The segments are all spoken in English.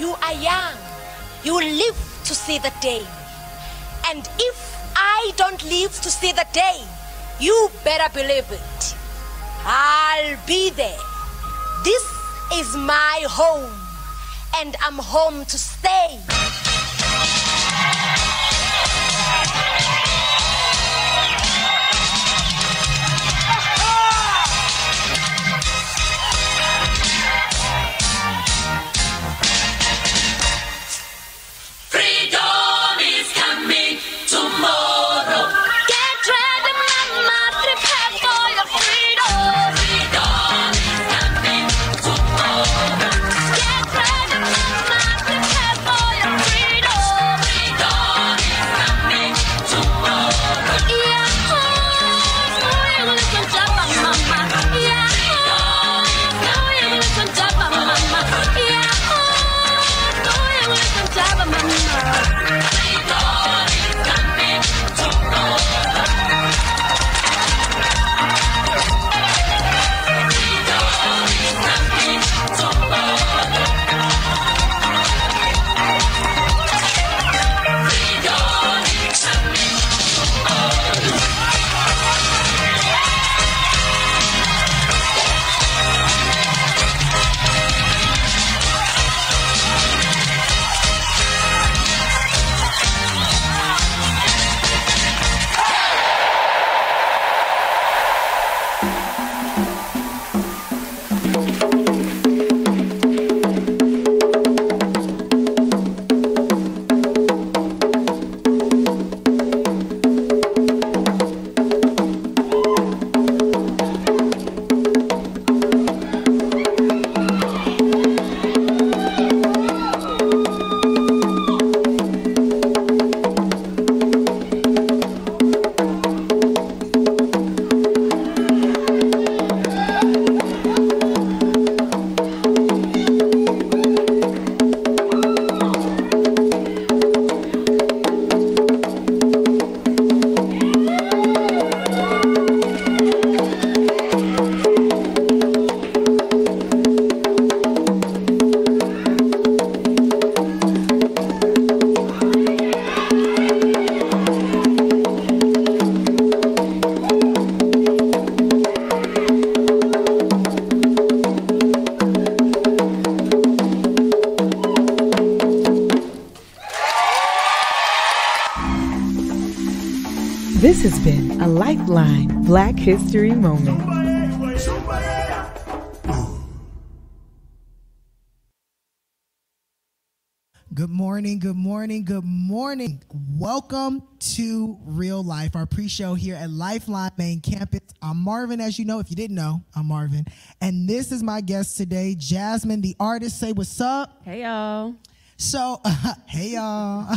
You are young. You live to see the day. And if I don't live to see the day, you better believe it. I'll be there. This is my home, and I'm home to stay. Lifeline Black History Moment. Good morning, good morning, good morning. Welcome to Real Life, our pre show here at Lifeline Main Campus. I'm Marvin, as you know. If you didn't know, I'm Marvin. And this is my guest today, Jasmine, the artist. Say what's up. Hey y'all. So, hey y'all.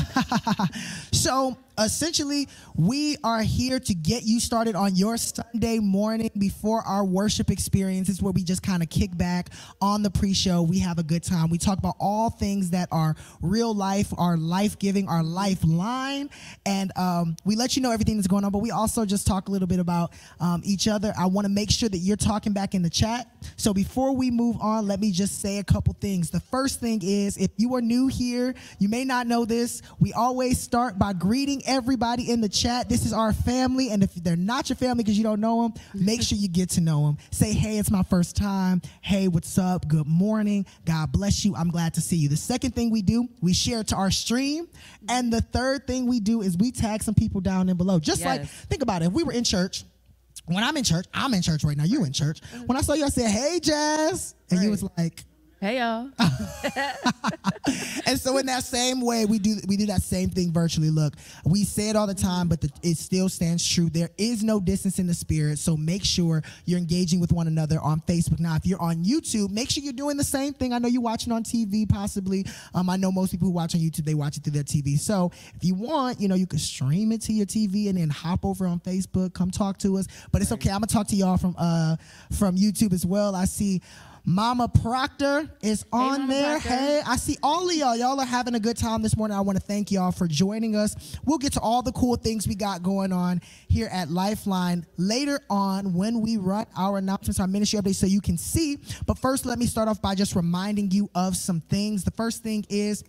so, essentially, we are here to get you started on your Sunday morning before our worship experiences, where we just kind of kick back on the pre show. We have a good time. We talk about all things that are real life, our life giving, our lifeline. And um, we let you know everything that's going on, but we also just talk a little bit about um, each other. I want to make sure that you're talking back in the chat. So, before we move on, let me just say a couple things. The first thing is if you are new here, you may not know this. We always start by greeting everybody in the chat. This is our family. And if they're not your family because you don't know them, make sure you get to know them. Say, hey, it's my first time. Hey, what's up? Good morning. God bless you. I'm glad to see you. The second thing we do, we share to our stream. And the third thing we do is we tag some people down and below. Just like, think about it. If we were in church, when I'm in church, I'm in church right now. You in church. Mm-hmm. When I saw you, I said, "Hey, Jazz," and you was like, Hey y'all. and so in that same way, we do we do that same thing virtually. Look, we say it all the time, but the, it still stands true. There is no distance in the spirit. So make sure you're engaging with one another on Facebook. Now, if you're on YouTube, make sure you're doing the same thing. I know you're watching on TV, possibly. Um, I know most people who watch on YouTube they watch it through their TV. So if you want, you know, you can stream it to your TV and then hop over on Facebook. Come talk to us. But it's okay. I'm gonna talk to y'all from uh from YouTube as well. I see. Mama Proctor is on Mama there. Proctor. Hey, I see all of y'all. Y'all are having a good time this morning. I want to thank y'all for joining us. We'll get to all the cool things we got going on here at Lifeline later on when we run our announcements, our ministry updates, so you can see. But first, let me start off by just reminding you of some things. The first thing is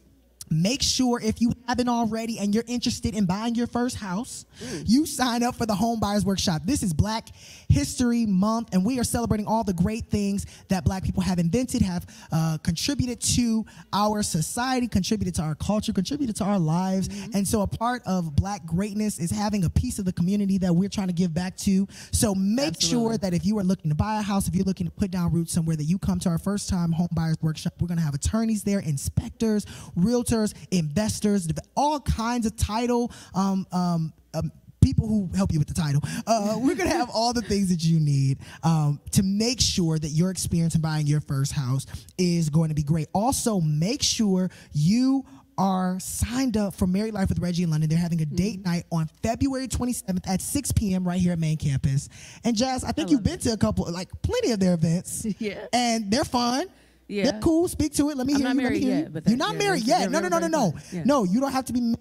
Make sure if you haven't already and you're interested in buying your first house, you sign up for the Home Buyers Workshop. This is Black History Month, and we are celebrating all the great things that Black people have invented, have uh, contributed to our society, contributed to our culture, contributed to our lives. And so, a part of Black greatness is having a piece of the community that we're trying to give back to. So, make sure that if you are looking to buy a house, if you're looking to put down roots somewhere, that you come to our first time Home Buyers Workshop. We're going to have attorneys there, inspectors, realtors, investors, all kinds of title. Um, um, um, People who help you with the title. Uh, we're gonna have all the things that you need um, to make sure that your experience in buying your first house is going to be great. Also, make sure you are signed up for Married Life with Reggie in London. They're having a date Mm-hmm. night on February 27th at 6 p.m. right here at main campus. And Jazz, I think you've been to a couple, like plenty of their events. Yeah. And they're fun. Yeah. They're cool. Speak to it. Let me I'm hear not you. Let me hear yet, you. but You're not they're- married yet. No, no, no, no, no. Yeah. No, you don't have to be married.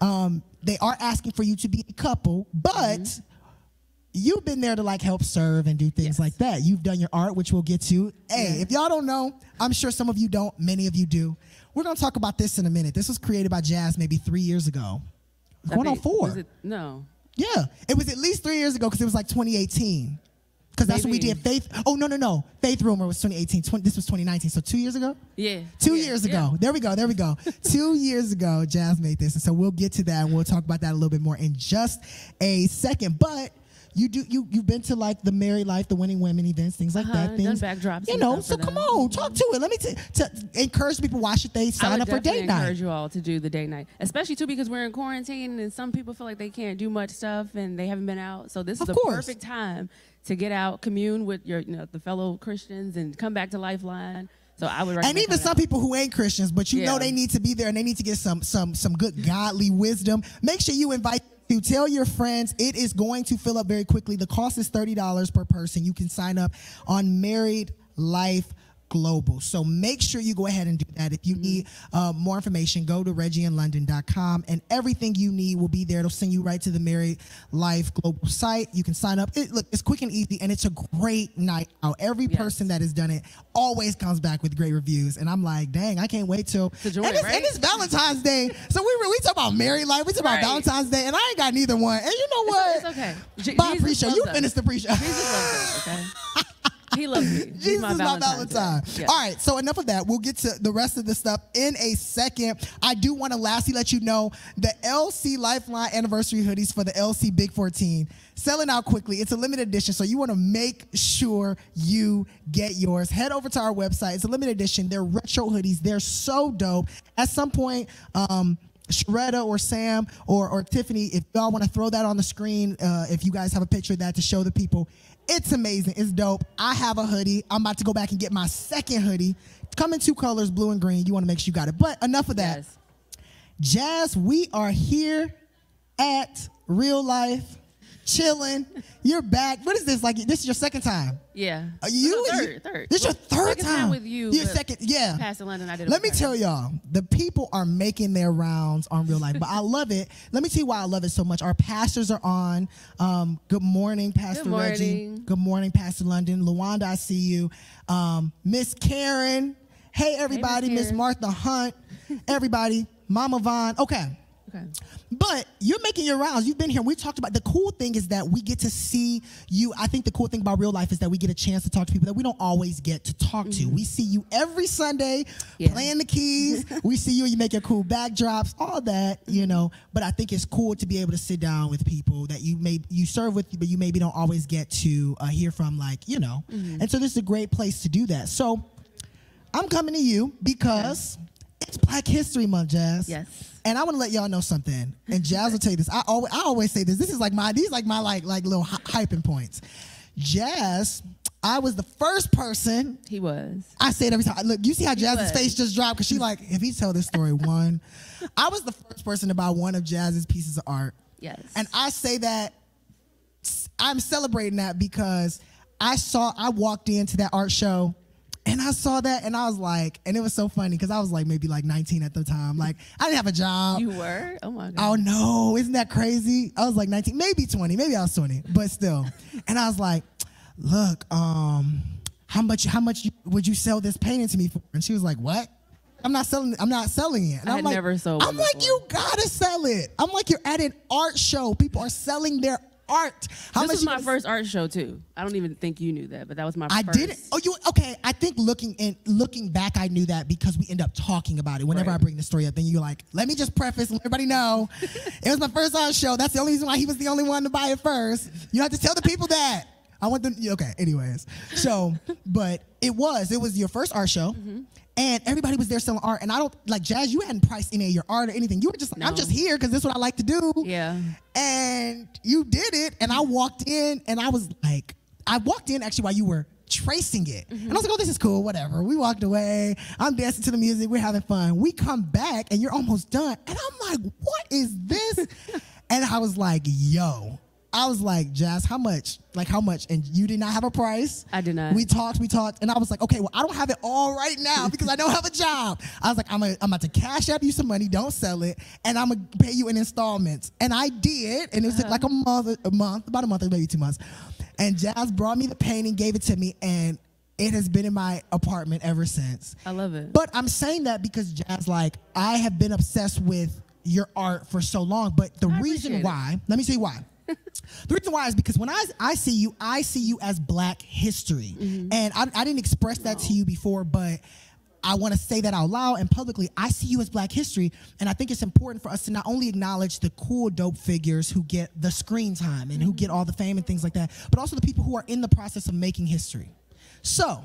Um, they are asking for you to be a couple, but Mm-hmm. you've been there to like help serve and do things Yes. like that. You've done your art, which we'll get to. Hey, if y'all don't know, I'm sure some of you don't, many of you do. We're gonna talk about this in a minute. This was created by Jazz maybe three years ago. Going on four. it- no. Yeah, it was at least three years ago because it was like 2018. Because that's when we did Faith. Oh no no no! Faith Rumor was 2018. 20, this was 2019. So two years ago. Yeah. Two Yeah, years yeah. ago. There we go. There we go. Two years ago, Jazz made this, and so we'll get to that, and we'll talk about that a little bit more in just a second. But you do you you've been to like the Married Life, the Winning Women events, things like Uh-huh, that. done Things backdrops You know. So come them. on, talk to it. Let me t- to encourage people. Why should they I sign up for date night? encourage you all to do the date night, especially too because we're in quarantine and some people feel like they can't do much stuff and they haven't been out. So this Of is the course. perfect time to get out, commune with your, you know, the fellow Christians and come back to Lifeline. So I would recommend. and even some out. people who ain't Christians, but you know they need to be there and they need to get some some some good godly wisdom. Make sure you invite to tell your friends it is going to fill up very quickly. The cost is thirty dollars per person. You can sign up on Married Life Global. So make sure you go ahead and do that. If you need uh, more information, go to reggieandlondon.com and everything you need will be there. It'll send you right to the Married Life Global site. You can sign up. It, look, it's quick and easy and it's a great night out. Every Yes. person that has done it always comes back with great reviews. And I'm like, dang, I can't wait till To join, and, it's, right? and it's Valentine's Day. So we we talk about married life, we talk about Valentine's Day, and I ain't got neither one. And you know what? It's okay. Je- Bye, Jesus pre-show. You finish the pre-show. Jesus loves us, okay? he loves me. He's Jesus my is my Valentine. Yeah. All right, so enough of that. We'll get to the rest of the stuff in a second. I do want to lastly let you know the LC Lifeline anniversary hoodies for the LC Big 14 selling out quickly. It's a limited edition, so you want to make sure you get yours. Head over to our website. It's a limited edition. They're retro hoodies. They're so dope. At some point, um, Sharetta or Sam or, or Tiffany, if y'all want to throw that on the screen, uh, if you guys have a picture of that to show the people, it's amazing. It's dope. I have a hoodie. I'm about to go back and get my second hoodie. Come in two colors, blue and green. You want to make sure you got it. But enough of that. Yes. Jazz, we are here at Real Life, chilling. You're back. What is this? Like this is your second time. Yeah. Are you No, you- third, third. This your third Second time. with you. Your second, yeah. Past in London, I did. it Let me tell y'all, the people are making their rounds on real life, but I love it. Let me tell you why I love it so much. Our pastors are on. Um, good morning, Pastor Good Reggie. Good morning, Pastor London. Luanda, I see you. Um, Miss Karen. Hey, everybody. Miss Martha Hunt. Everybody. Mama Vaughn. Okay. Okay. But you're making your rounds. You've been here. We talked about the cool thing is that we get to see you. I think the cool thing about real life is that we get a chance to talk to people that we don't always get to talk to. Mm-hmm. We see you every Sunday Yeah. playing the keys. we see you. You make your cool backdrops, all that, you mm-hmm. know. But I think it's cool to be able to sit down with people that you may you serve with, but you maybe don't always get to uh, hear from, like you know. Mm-hmm. And so this is a great place to do that. So I'm coming to you because it's Black History Month, Jazz. Yes. And I want to let y'all know something. And Jazz will tell you this. I always, I always say this. This is like my these like my like like little hy- hyping points. Jazz, I was the first person. He was. I say it every time. Look, you see how Jazz's face just dropped because she like if he tell this story one. I was the first person to buy one of Jazz's pieces of art. Yes. And I say that I'm celebrating that because I saw I walked into that art show And I saw that and I was like, and it was so funny because I was like maybe like 19 at the time. Like I didn't have a job. You were? Oh my god. Oh no, isn't that crazy? I was like 19, maybe 20, maybe I was 20, but still. And I was like, look, um, how much how much would you sell this painting to me for? And she was like, what? I'm not selling I'm not selling it. And I I'm had like, never sold I'm like, before. you gotta sell it. I'm like, you're at an art show. People are selling their art. How this much was my first art show too. I don't even think you knew that, but that was my I first. didn't. Oh, you okay? I think looking in, looking back, I knew that because we end up talking about it. Whenever Right. I bring the story up, then you're like, "Let me just preface, and let everybody know, it was my first art show. That's the only reason why he was the only one to buy it first. You have to tell the people that. I want them. Okay. Anyways, so but it was it was your first art show. Mm-hmm. And everybody was there selling art, and I don't like Jazz. You hadn't priced any of your art or anything. You were just like, I'm just here because this is what I like to do. Yeah. and you did it and i walked in and i was like i walked in actually while you were tracing it. And i was like oh this is cool whatever. We walked away. I'm dancing to the music. We're having fun. We come back and you're almost done. And i'm like what is this? And i was like yo I was like, Jazz, how much? Like, how much? And you did not have a price. I did not. We talked, we talked, and I was like, okay, well, I don't have it all right now because I don't have a job. I was like, I'm, a, I'm about to cash out you some money, don't sell it, and I'm gonna pay you in installments. And I did, and it was like uh-huh. a month, a month, about a month maybe two months. And Jazz brought me the painting, gave it to me, and it has been in my apartment ever since. I love it. But I'm saying that because Jazz, like, I have been obsessed with your art for so long. But the I reason appreciate it. why, let me tell you why. The reason why is because when I, I see you, I see you as black history. Mm-hmm. And I, I didn't express that to you before, but I want to say that out loud and publicly. I see you as black history. And I think it's important for us to not only acknowledge the cool, dope figures who get the screen time and who Mm-hmm. get all the fame and things like that, but also the people who are in the process of making history. So,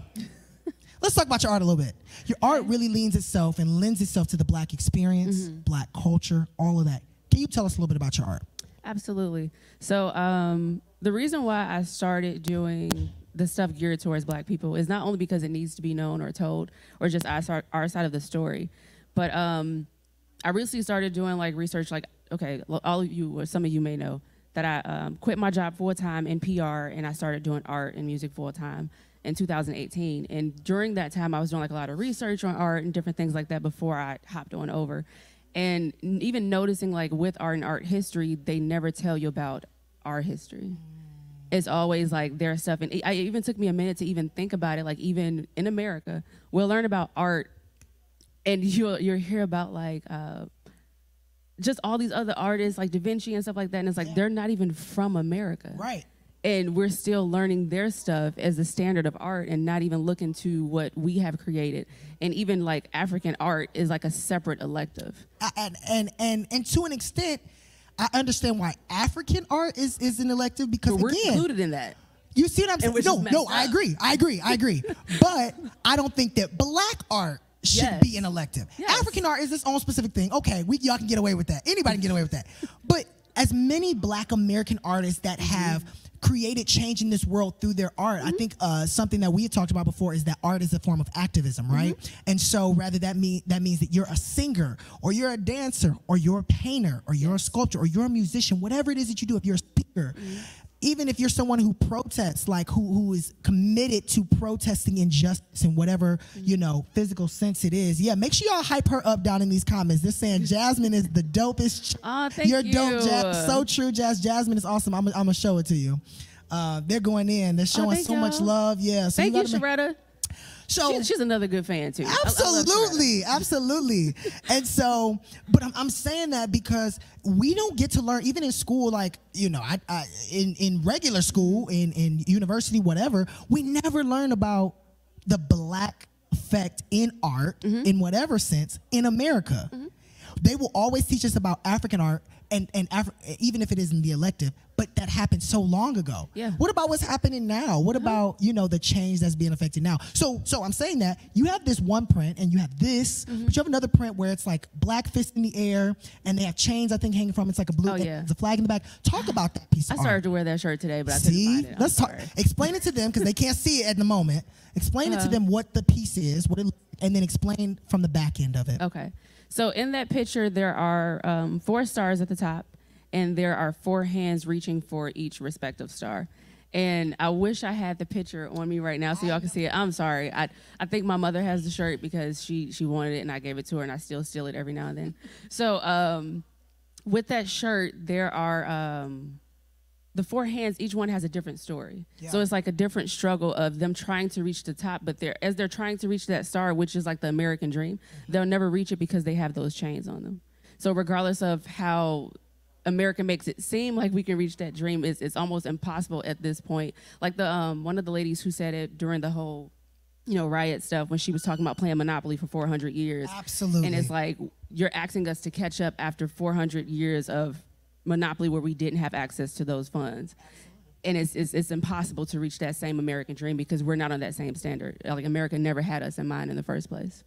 let's talk about your art a little bit. Your art really leans itself and lends itself to the black experience, Mm-hmm. black culture, all of that. Can you tell us a little bit about your art? Absolutely. So um, the reason why I started doing the stuff geared towards Black people is not only because it needs to be known or told, or just our, side- our side of the story, but um, I recently started doing like research. Like, okay, all of you or some of you may know that I um, quit my job full time in PR and I started doing art and music full time in 2018. And during that time, I was doing like a lot of research on art and different things like that before I hopped on over. And even noticing like with art and art history, they never tell you about our history. It's always like their stuff, and it, I, it even took me a minute to even think about it. Like even in America, we'll learn about art, and you'll you'll hear about like uh, just all these other artists like Da Vinci and stuff like that, and it's like they're not even from America, Right. And we're still learning their stuff as the standard of art and not even looking to what we have created and even like african art is like a separate elective I- and and and and to an extent, I understand why African art is is an elective because but we're again, included in that you see what I'm saying? No, no, messed I agree, I agree, I agree. but I don't think that black art should Yes. be an elective. Yes. African art is its own specific thing. Okay, we y'all can get away with that. Anybody can get away with that. But as many black American artists that Mm-hmm. Created change in this world through their art. Mm-hmm. I think uh, something that we had talked about before is that art is a form of activism, right? Mm-hmm. And so rather that mean that means that you're a singer or you're a dancer or you're a painter or you're a sculptor or you're a musician, whatever it is that you do, if you're a speaker, Mm-hmm. Even if you're someone who protests, like who who is committed to protesting injustice in whatever Mm-hmm. you know physical sense it is, yeah, make sure y'all hype her up down in these comments. They're saying Jasmine is the dopest. Aw, thank you're dope, you. Jazz. So true, Jazz. Jasmine is awesome. I'm, I'm gonna show it to you. Uh, they're going in. They're showing Oh, so much y'all. love. Yeah. So thank you, make- Sharetta. So She's, she's another good fan too. Absolutely, absolutely. and so, but I'm, I'm saying that because we don't get to learn, even in school, like, you know, I, I in, in regular school, in, in university, whatever, we never learn about the black effect in art, Mm-hmm. in whatever sense, in America. They will always teach us about African art, and, and Afri- even if it isn't the elective, but that happened so long ago. Yeah. Uh-huh. What about what's happening now? What about you know the change that's being affected now? So so I'm saying that you have this one print and you have this, Mm-hmm. but you have another print where it's like black fist in the air and they have chains I think hanging from. It's like a blue. Oh, yeah. A flag in the back. Talk about that piece I started art. to wear that shirt today, but I See, find it. I'm let's talk. Explain it to them because they can't see it at the moment. Explain it to Uh-huh. them what the piece is, what it, and then explain from the back end of it. Okay. So in that picture, there are um, four stars at the top, and there are four hands reaching for each respective star. And I wish I had the picture on me right now so y'all can see it. I'm sorry. I I think my mother has the shirt because she she wanted it and I gave it to her and I still steal it every now and then. So um, with that shirt, there are um, the four hands. Each one has a different story. So it's like a different struggle of them trying to reach the top, but they're as they're trying to reach that star, which is like the American dream, they'll never reach it because they have those chains on them. So regardless of how America makes it seem like we can reach that dream, it's, it's almost impossible at this point. Like the um, one of the ladies who said it during the whole, you know, riot stuff when she was talking about playing Monopoly for 400 years. Absolutely. And it's like you're asking us to catch up after 400 years of Monopoly where we didn't have access to those funds. And it's, it's, it's impossible to reach that same American dream because we're not on that same standard. Like America never had us in mind in the first place.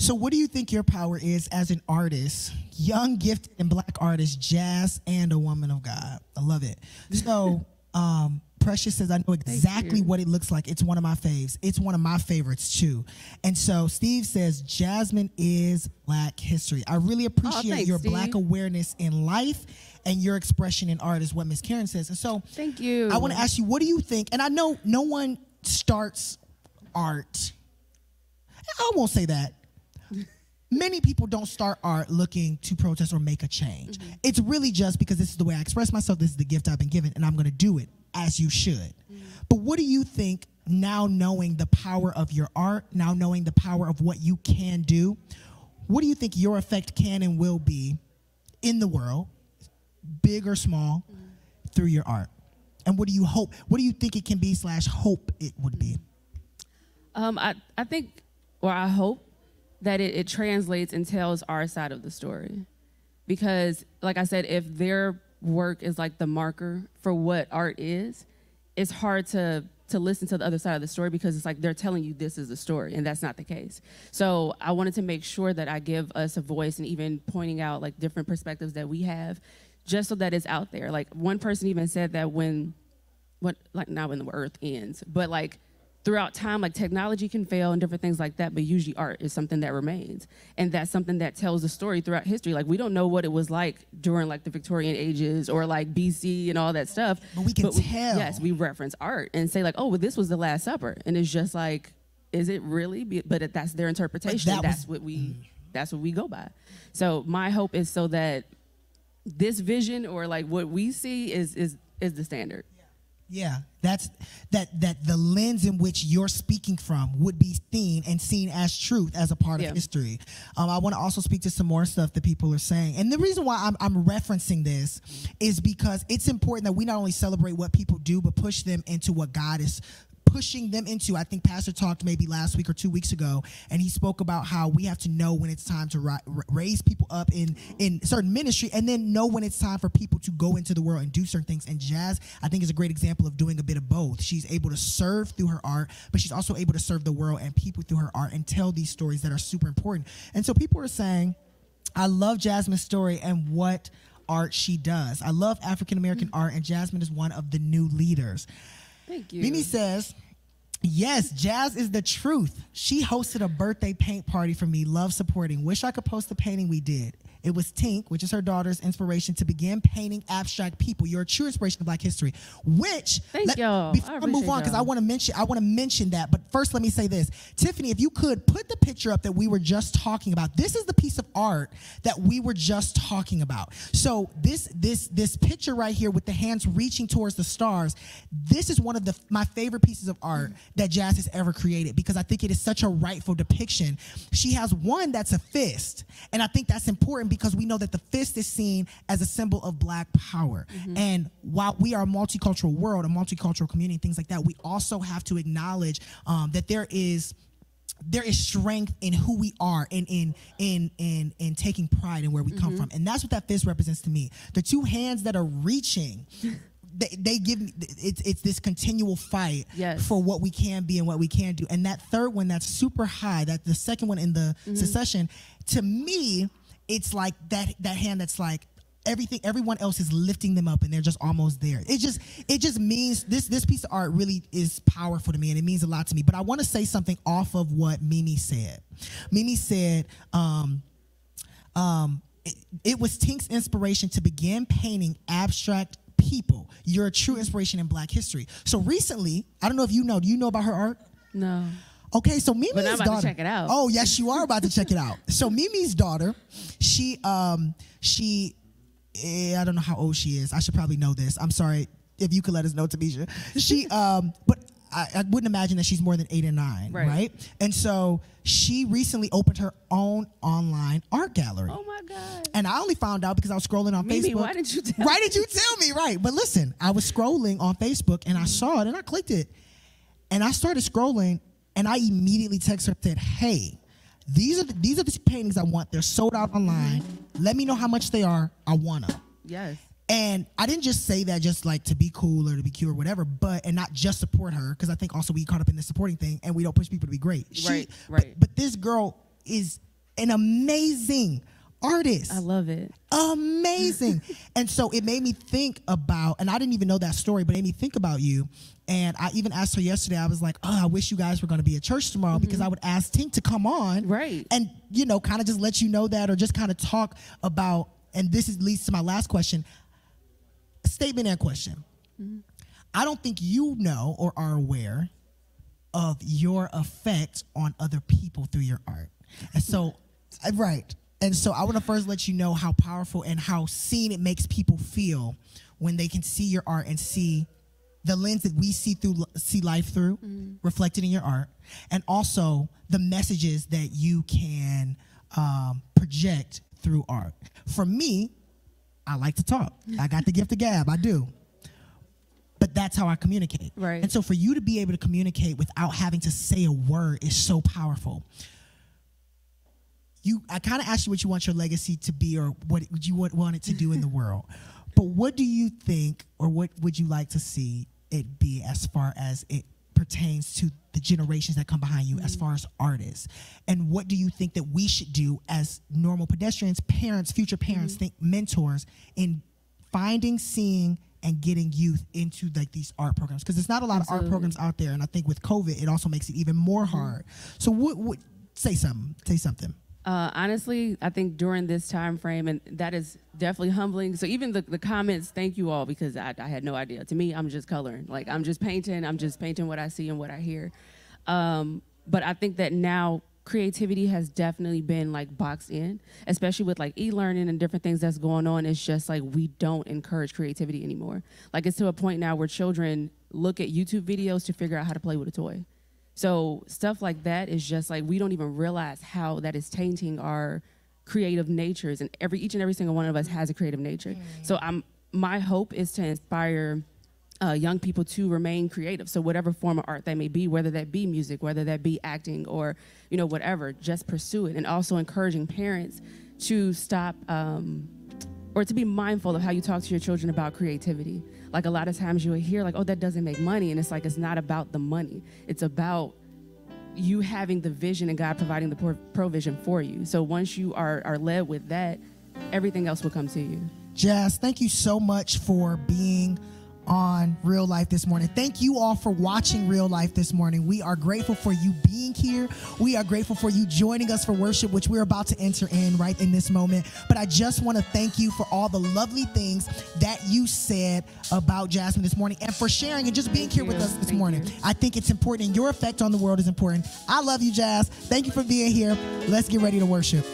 So, what do you think your power is as an artist, young, gifted, and black artist, jazz, and a woman of God? I love it. So, um, Precious says, I know exactly what it looks like. It's one of my faves. It's one of my favorites too. And so, Steve says, Jasmine is black history. I really appreciate thanks, your Steve. black awareness in life and your expression in art, is what Miss Karen says. And so, Thank you. I want to ask you, what do you think? And I know no one starts art. I won't say that. Many people don't start art looking to protest or make a change. Mm-hmm. It's really just because this is the way I express myself, this is the gift I've been given, and I'm going to do it as you should. Mm. But what do you think now knowing the power of your art, now knowing the power of what you can do? What do you think your effect can and will be in the world, big or small, through your art? And what do you hope? What do you think it can be slash hope it would be? Um, I, I think, or I hope that it, it translates and tells our side of the story. Because, like I said, if their work is like the marker for what art is, it's hard to to listen to the other side of the story because it's like they're telling you this is the story and that's not the case. So I wanted to make sure that I give us a voice and even pointing out like different perspectives that we have just so that it's out there. Like one person even said that when what like not when the earth ends, but like throughout time, like technology can fail and different things like that, but usually art is something that remains. And that's something that tells a story throughout history. Like we don't know what it was like during like the Victorian ages or like BC and all that stuff. But we can tell. yes, we reference art and say like, oh, well, this was the Last Supper. And it's just like, is it really? But it- that's their interpretation. that that's was- what we mm. that's what we go by. So my hope is so that this vision or like what we see is is is the standard. Yeah, that's that that the lens in which you're speaking from would be seen and seen as truth as a part Yeah. of history. Um, I want to also speak to some more stuff that people are saying, and the reason why I'm, I'm referencing this is because it's important that we not only celebrate what people do, but push them into what God is pushing them into. I think Pastor talked maybe last week or two weeks ago, and he spoke about how we have to know when it's time to ri- raise people up in in certain ministry, and then know when it's time for people to go into the world and do certain things. And Jazz, I think, is a great example of doing a bit of both. She's able to serve through her art, but she's also able to serve the world and people through her art and tell these stories that are super important. And so people are saying, I love Jasmine's story and what art she does. I love African American mm. art, and Jasmine is one of the new leaders. Thank you. Mimi says, Yes, Jazz is the truth. She hosted a birthday paint party for me. Love supporting. Wish I could post the painting we did. It was Tink, which is her daughter's inspiration to begin painting abstract people. You're a true inspiration of Black history. Which Thank y'all. Before I I, move on, because I want to mention, I want to mention that. But first, let me say this, Tiffany, if you could put the picture up that we were just talking about. This is the piece of art that we were just talking about. So this this this picture right here with the hands reaching towards the stars. This is one of the my favorite pieces of art that Jazz has ever created because I think it is such a rightful depiction. She has one that's a fist, and I think that's important because we know that the fist is seen as a symbol of Black power. Mm-hmm. And while we are a multicultural world, a multicultural community, things like that, we also have to acknowledge um, that there is there is strength in who we are and in in in in taking pride in where we come mm-hmm. from. And that's what that fist represents to me. The two hands that are reaching they, they give me it's it's this continual fight Yes. for what we can be and what we can do. And that third one that's super high that the second one in the mm-hmm. succession to me it's like that that hand that's like everything everyone else is lifting them up and they're just almost there it just it just means this this piece of art really is powerful to me and it means a lot to me but i want to say something off of what mimi said mimi said um um it, it was tink's inspiration to begin painting abstract people. You're a true inspiration in Black history. So recently, I don't know if you know. Do you know about her art? No. Okay, so Mimi's But I'm about to daughter. check it out. Oh yes, you are about to check it out. So Mimi's daughter, she um she, eh, I don't know how old she is. I should probably know this. I'm sorry if you could let us know, Tamisha. She um, but I, I wouldn't imagine that she's more than eight or nine, Right. right? And so she recently opened her own online art gallery. Oh my God. And I only found out because I was scrolling on Facebook. Mimi, Facebook. why didn't you tell Why did you tell me? Right. But listen, I was scrolling on Facebook and I saw it and I clicked it. And I started scrolling and I immediately texted her said, Hey, these are the, these are the paintings I want. They're sold out online. Mm-hmm. Let me know how much they are. I want them. Yes. And I didn't just say that just like to be cool or to be cute or whatever, but and not just support her because I think also we caught up in the supporting thing and we don't push people to be great. She- Right, but- right. But, this girl is an amazing artist I love it. amazing. and so it made me think about, and I didn't even know that story, but it made me think about you. And I even asked her yesterday, I was like, oh, I wish you guys were going to be at church tomorrow because I would ask Tink to come on. Mm-hmm. Right. And, you know, kind of just let you know that or just kind of talk about, and this is, leads to my last question statement and question. Mm-hmm. I don't think you know or are aware of your effect on other people through your art. And so, right. And so I want to first let you know how powerful and how seen it makes people feel when they can see your art and see the lens that we see through see life through reflected in your art and also the messages that you can um, project through art. For me, I like to talk. I got the gift of gab. I do but that's how I communicate. Right. And so for you to be able to communicate without having to say a word is so powerful. You, I kind of asked you what you want your legacy to be or what you want, want it to do in the world. But what do you think or what would you like to see it be as far as it pertains to the generations that come behind you as mm. far as artists? And what do you think that we should do as normal pedestrians, parents, future parents, mm-hmm. think mentors in finding, seeing, and getting youth into like these art programs because there's not a lot of art programs out there, and I think with COVID, it also makes it even more mm-hmm. hard. So, what? what say something. Say something. Uh, honestly, I think during this time frame, and that is definitely humbling. So even the, the comments, thank you all because I, I had no idea. To me, I'm just coloring. Like I'm just painting. I'm just painting what I see and what I hear. Um, but I think that now creativity has definitely been like boxed in, especially with like e-learning and different things that's going on. It's just like we don't encourage creativity anymore. Like it's to a point now where children look at YouTube videos to figure out how to play with a toy. So stuff like that is just like we don't even realize how that is tainting our creative natures and every each and every single one of us has a creative nature. So I'm my hope is to inspire uh, young people to remain creative. So whatever form of art that may be, whether that be music, whether that be acting or you know whatever, just pursue it. And also encouraging parents to stop um, or to be mindful of how you talk to your children about creativity. Like a lot of times you will hear like, oh, that doesn't make money, and it's like it's not about the money. It's about you having the vision and God providing the provision for you. So once you are are led with that, everything else will come to you. Jazz, thank you so much for being on Real Life this morning. Thank you all for watching Real Life this morning. We are grateful for you being here. We are grateful for you joining us for worship, which we're about to enter in right in this moment. But I just want to thank you for all the lovely things that you said about Jasmine this morning and for sharing and just being Thank here with us this Thank morning. you. I think it's important and your effect on the world is important. I love you, Jazz. Thank you for being here. Let's get ready to worship.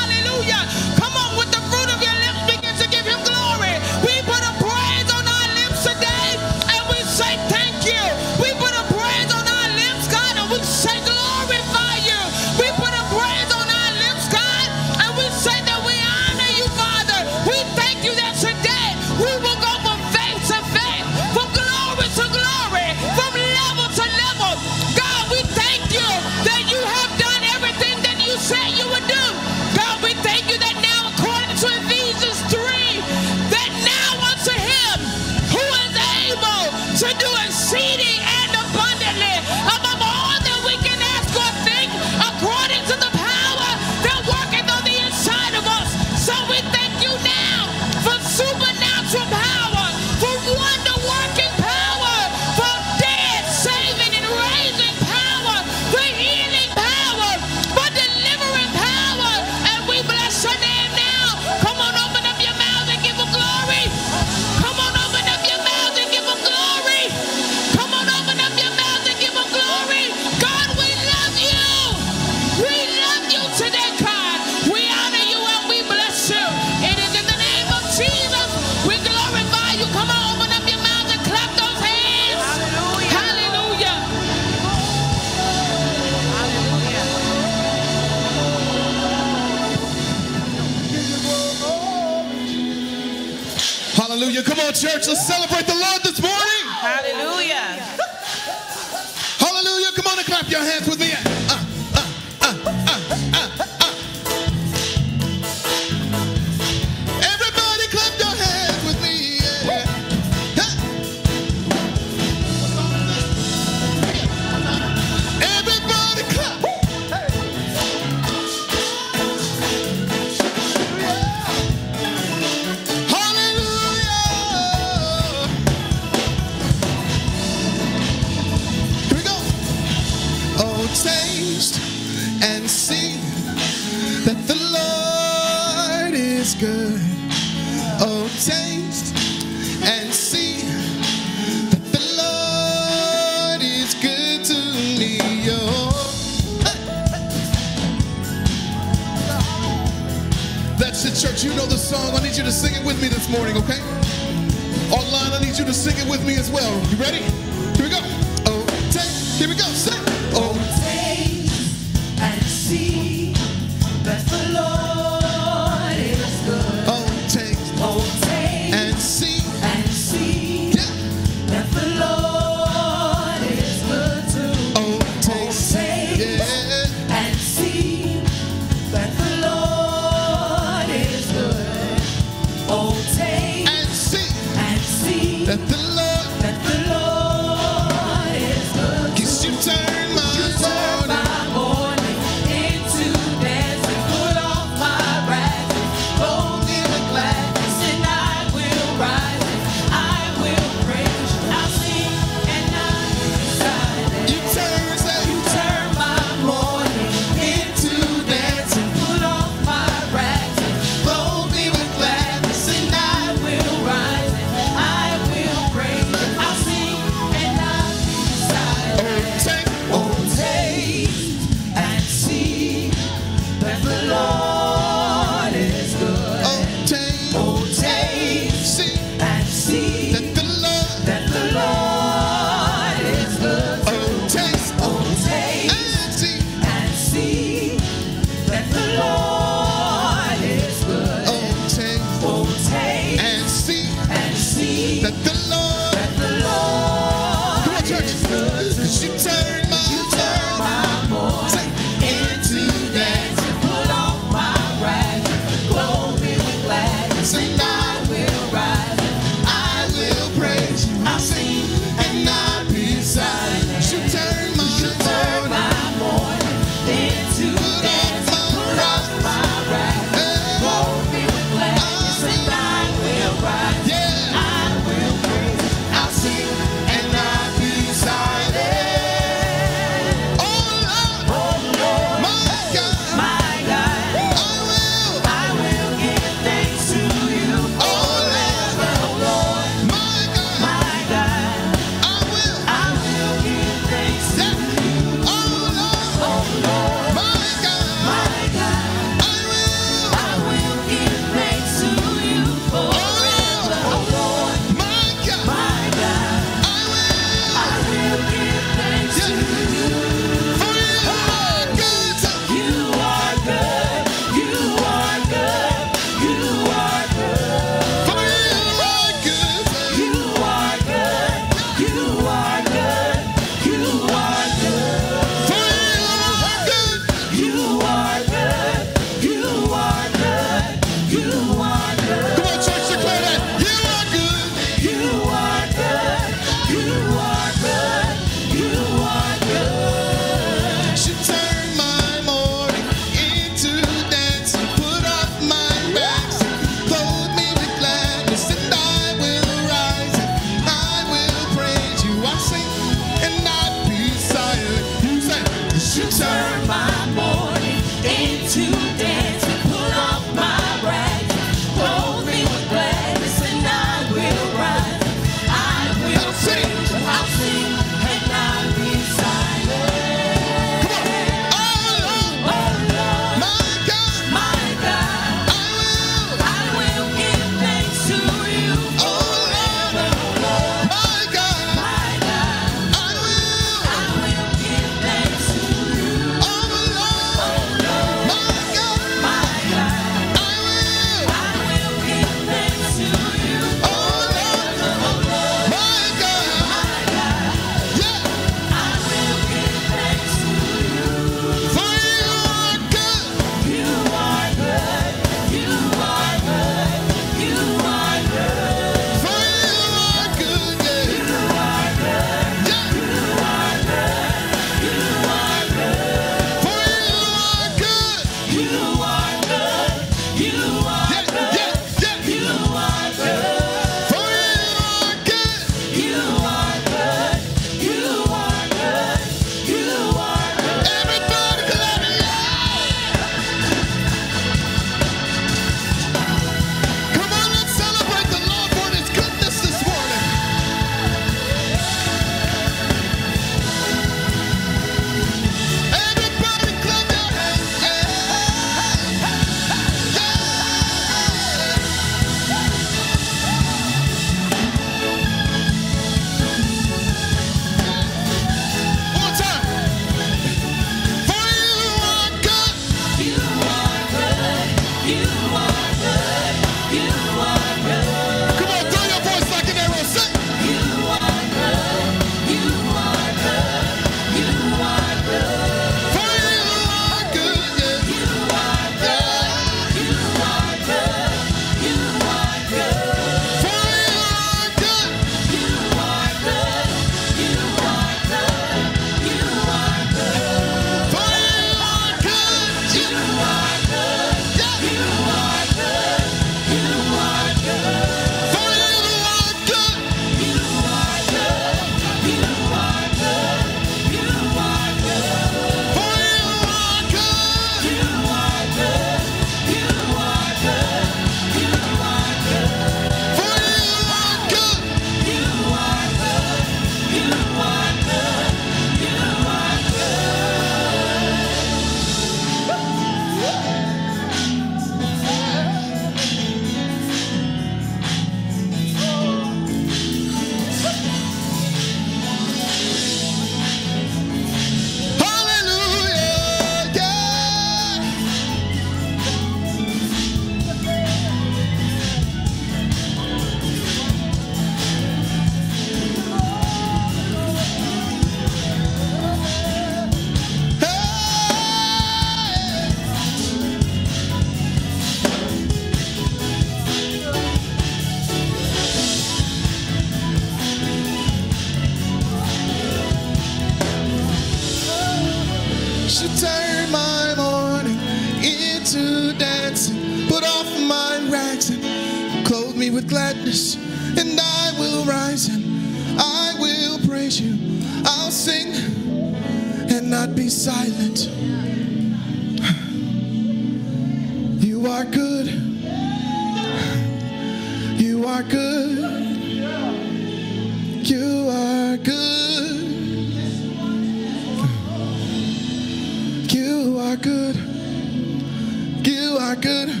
Good.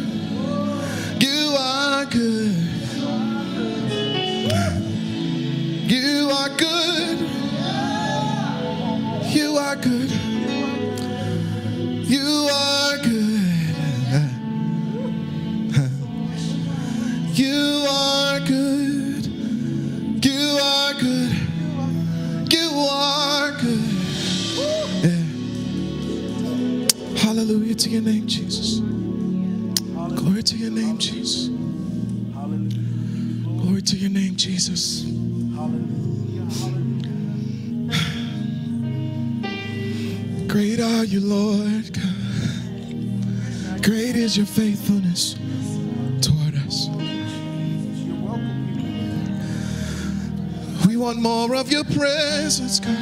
It's good.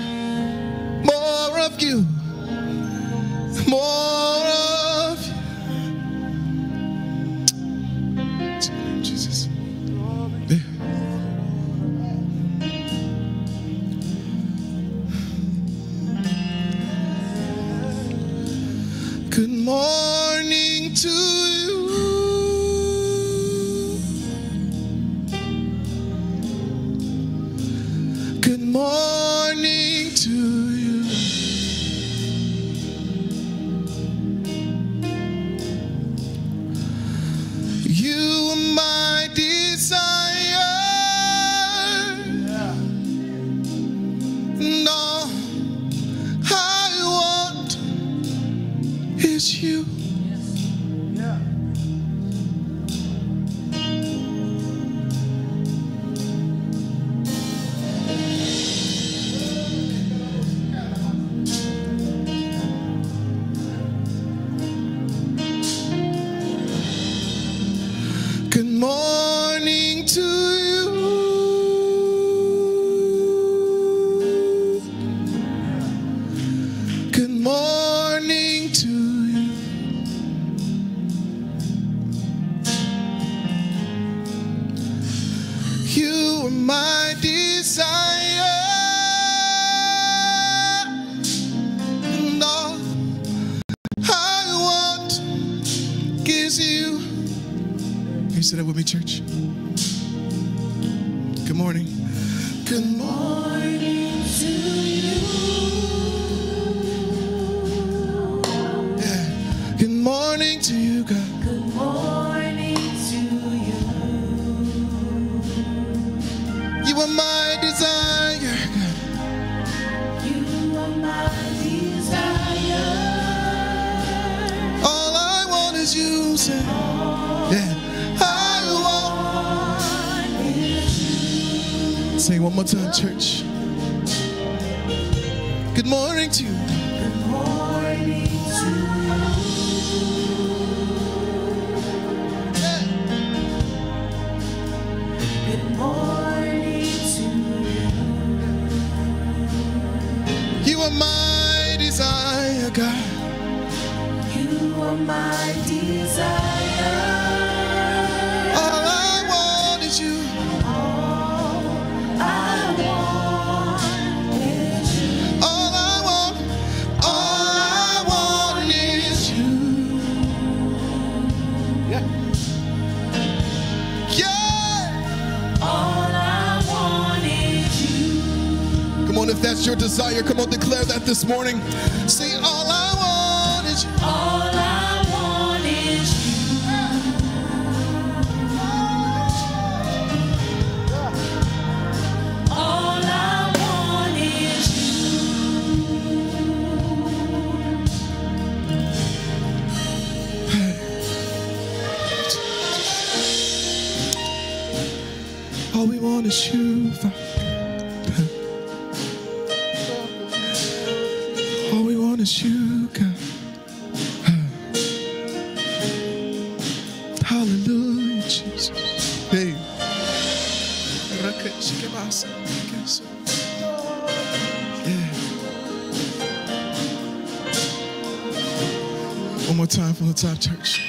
Church.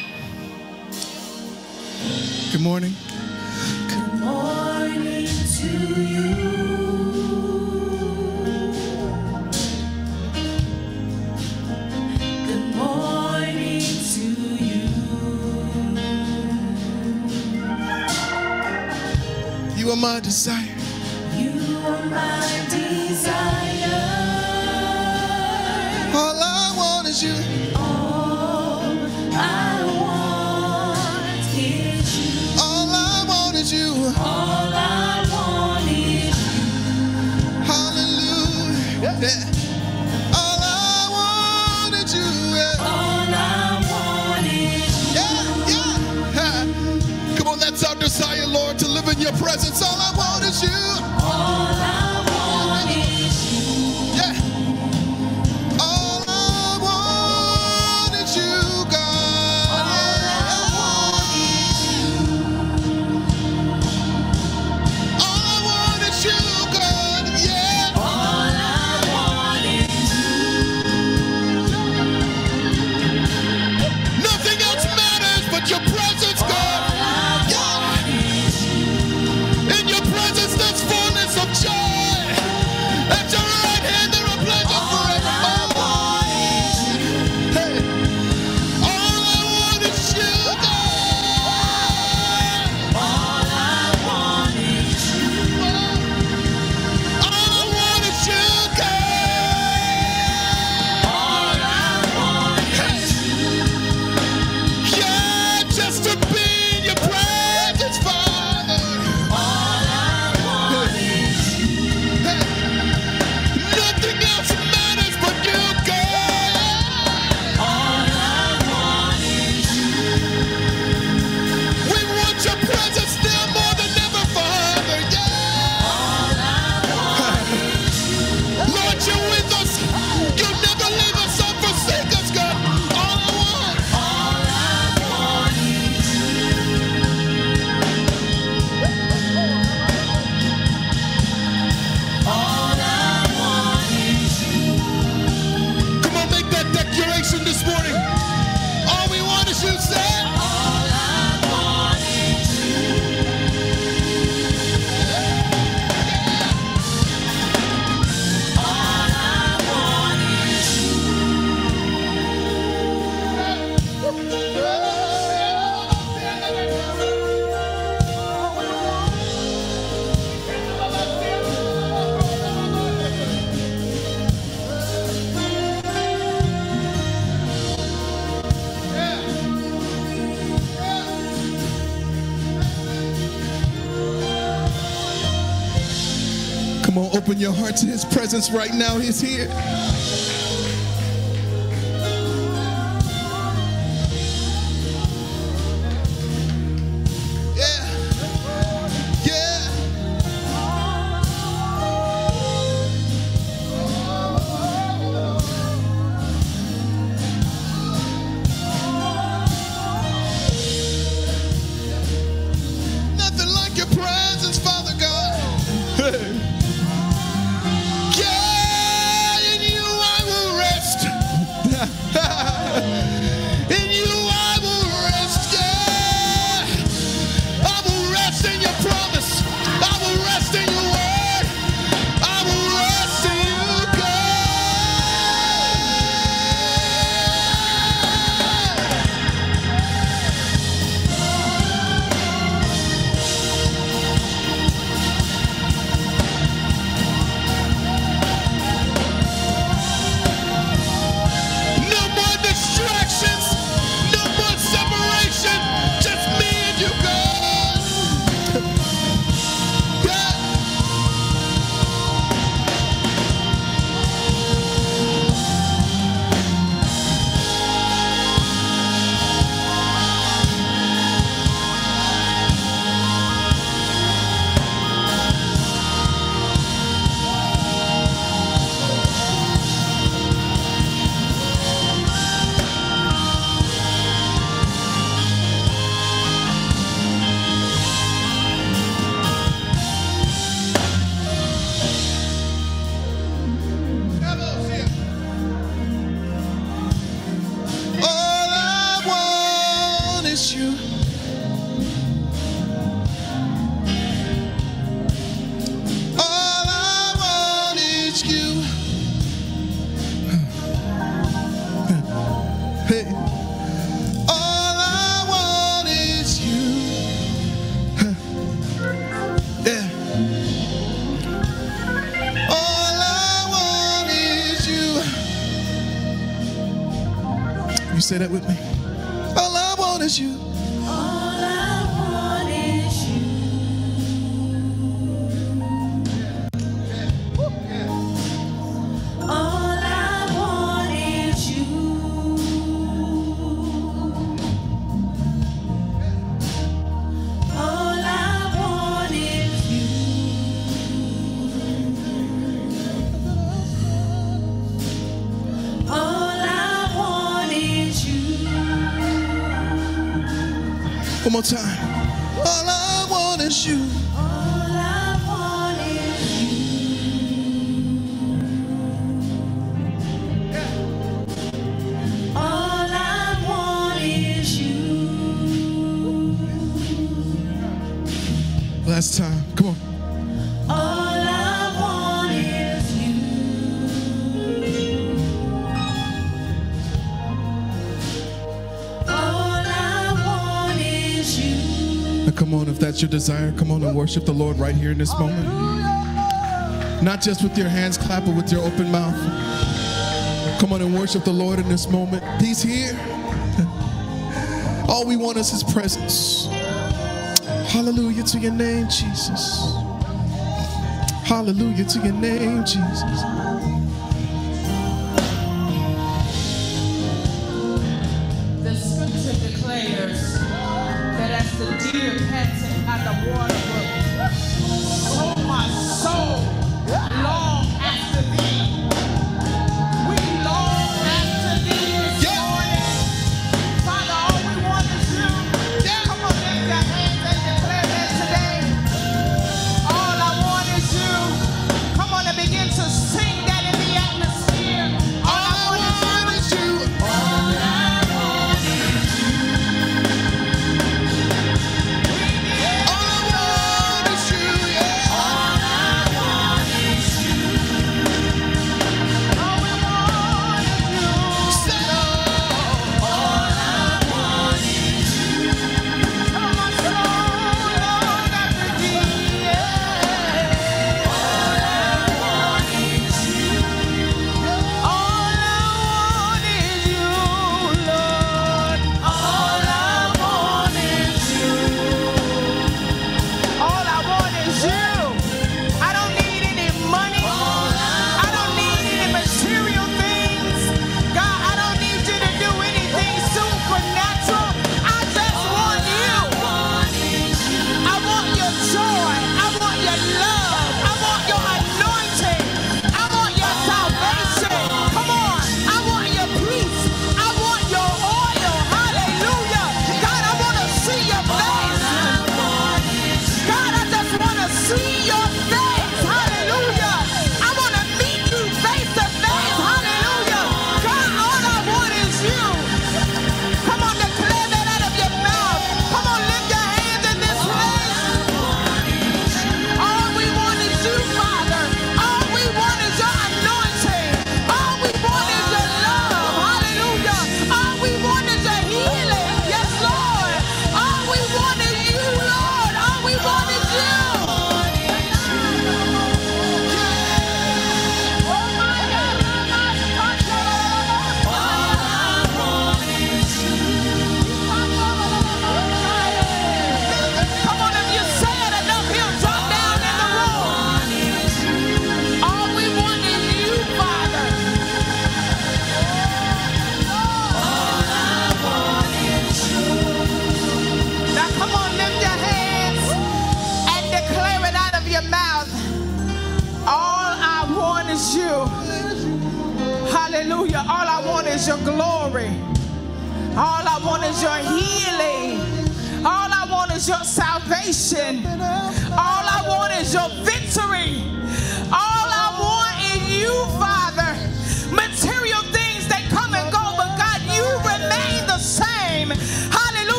Good morning. into his presence right now. He's here. your desire, come on and worship the Lord right here in this moment. Not just with your hands clap, but with your open mouth. Come on and worship the Lord in this moment. He's here. All we want is His presence. Hallelujah to your name, Jesus. Hallelujah to your name, Jesus.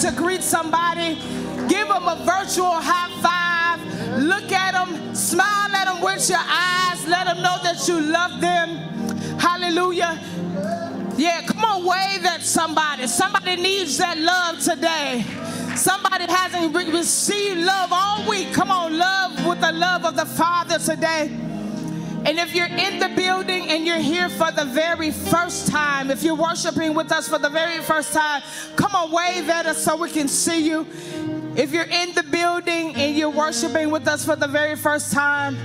To greet somebody. Give them a virtual high five. Look at them. Smile at them with your eyes. Let them know that you love them. Hallelujah. Yeah, come on, wave at somebody. Somebody needs that love today. Somebody hasn't re- received love all week. Come on, love with the love of the Father today. And if you're in the building and you're here for the very first time, if you're worshiping with us for the very first time, come on, wave at us so we can see you. If you're in the building and you're worshiping with us for the very first time,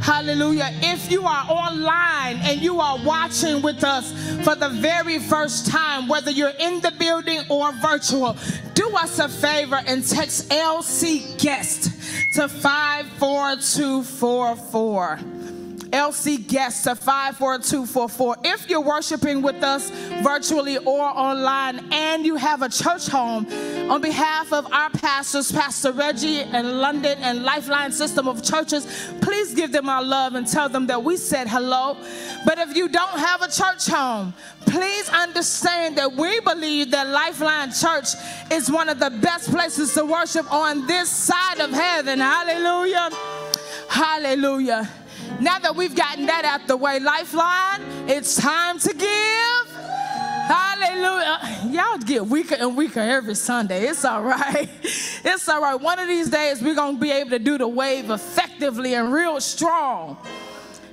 hallelujah. If you are online and you are watching with us for the very first time, whether you're in the building or virtual, do us a favor and text LC guest to 54244. LC guests to 54244. If you're worshiping with us virtually or online and you have a church home, on behalf of our pastors, Pastor Reggie and London and Lifeline System of Churches, please give them our love and tell them that we said hello. But if you don't have a church home, please understand that we believe that Lifeline Church is one of the best places to worship on this side of heaven. Hallelujah. Hallelujah. Now that we've gotten that out the way, Lifeline, it's time to give. Hallelujah. Y'all get weaker and weaker every Sunday. It's all right. It's all right. One of these days, we're going to be able to do the wave effectively and real strong.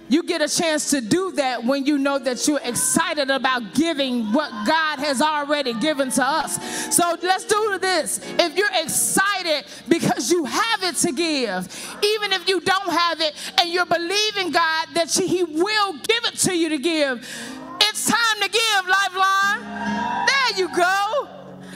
You get a chance to do that when you know that you're excited about giving what God has already given to us. So let's do this. If you're excited because you have it to give, even if you don't have it and you're believing God that He will give it to you to give, it's time to give, Lifeline. There you go.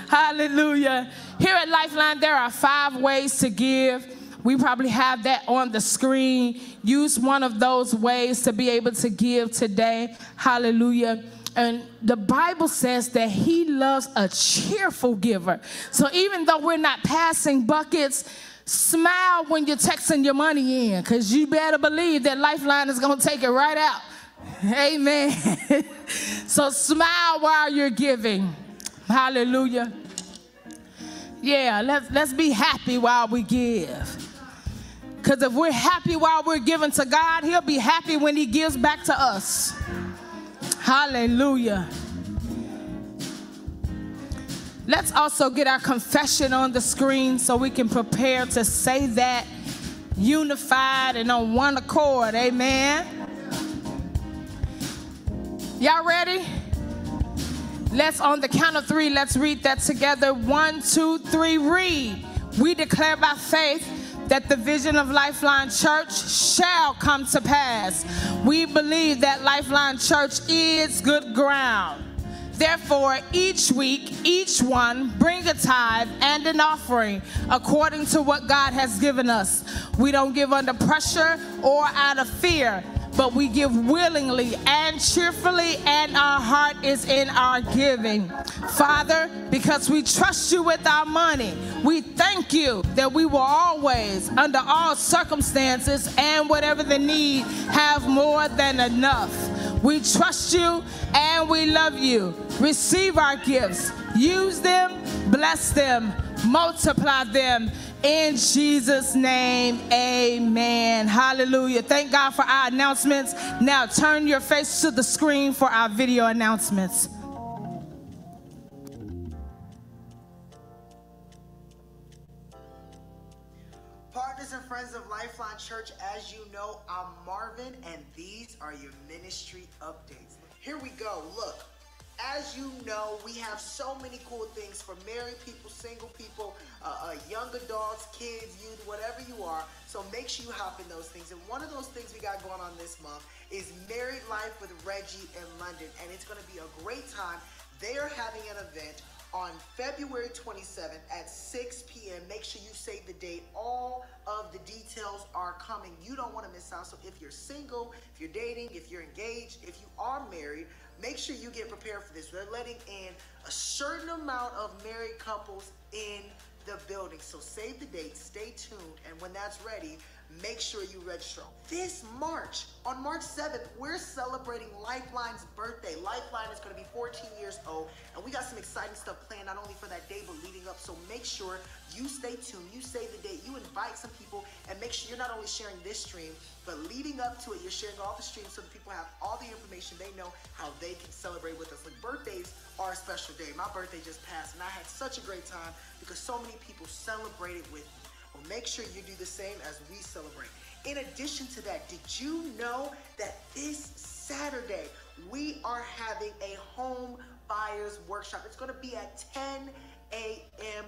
Hallelujah. Here at Lifeline, there are five ways to give. We probably have that on the screen. Use one of those ways to be able to give today. Hallelujah. And the Bible says that he loves a cheerful giver. So even though we're not passing buckets, smile when you're texting your money in because you better believe that Lifeline is going to take it right out. Amen. so smile while you're giving. Hallelujah. Yeah, let's, let's be happy while we give. Because if we're happy while we're giving to God, He'll be happy when He gives back to us. Hallelujah. Let's also get our confession on the screen so we can prepare to say that unified and on one accord. Amen. Y'all ready? Let's, on the count of three, let's read that together. One, two, three, read. We declare by faith that the vision of Lifeline Church shall come to pass. We believe that Lifeline Church is good ground. Therefore, each week, each one bring a tithe and an offering according to what God has given us. We don't give under pressure or out of fear, but we give willingly and cheerfully, and our heart is in our giving. Father, because we trust you with our money, we thank you that we will always, under all circumstances and whatever the need, have more than enough. We trust you and we love you. Receive our gifts, use them, bless them, multiply them. In Jesus' name, amen. Hallelujah. Thank God for our announcements. Now turn your face to the screen for our video announcements. Partners and friends of Lifeline Church, as you know, I'm Marvin, and these are your ministry updates. Here we go. Look, as you know, we have so many cool things for married people, single people, uh, uh, young adults, kids, youth, whatever you are. So make sure you hop in those things. And one of those things we got going on this month is Married Life with Reggie in London, and it's going to be a great time. They are having an event on February 27th at 6 p.m. Make sure you save the date. All of the details are coming. You don't want to miss out. So if you're single, if you're dating, if you're engaged, if you are married, make sure you get prepared for this. We're letting in a certain amount of married couples in the building. So save the date, stay tuned, and when that's ready, make sure you register. This March, on March 7th, we're celebrating Lifeline's birthday. Lifeline is going to be 14 years old, and we got some exciting stuff planned not only for that day, but leading up. So make sure you stay tuned, you save the date, you invite some people, and make sure you're not only sharing this stream, but leading up to it, you're sharing all the streams so that people have all the information they know how they can celebrate with us. Like birthdays are a special day. My birthday just passed, and I had such a great time because so many people celebrated with. Well, make sure you do the same as we celebrate. In addition to that, did you know that this Saturday we are having a home buyers workshop? It's going to be at 10 a.m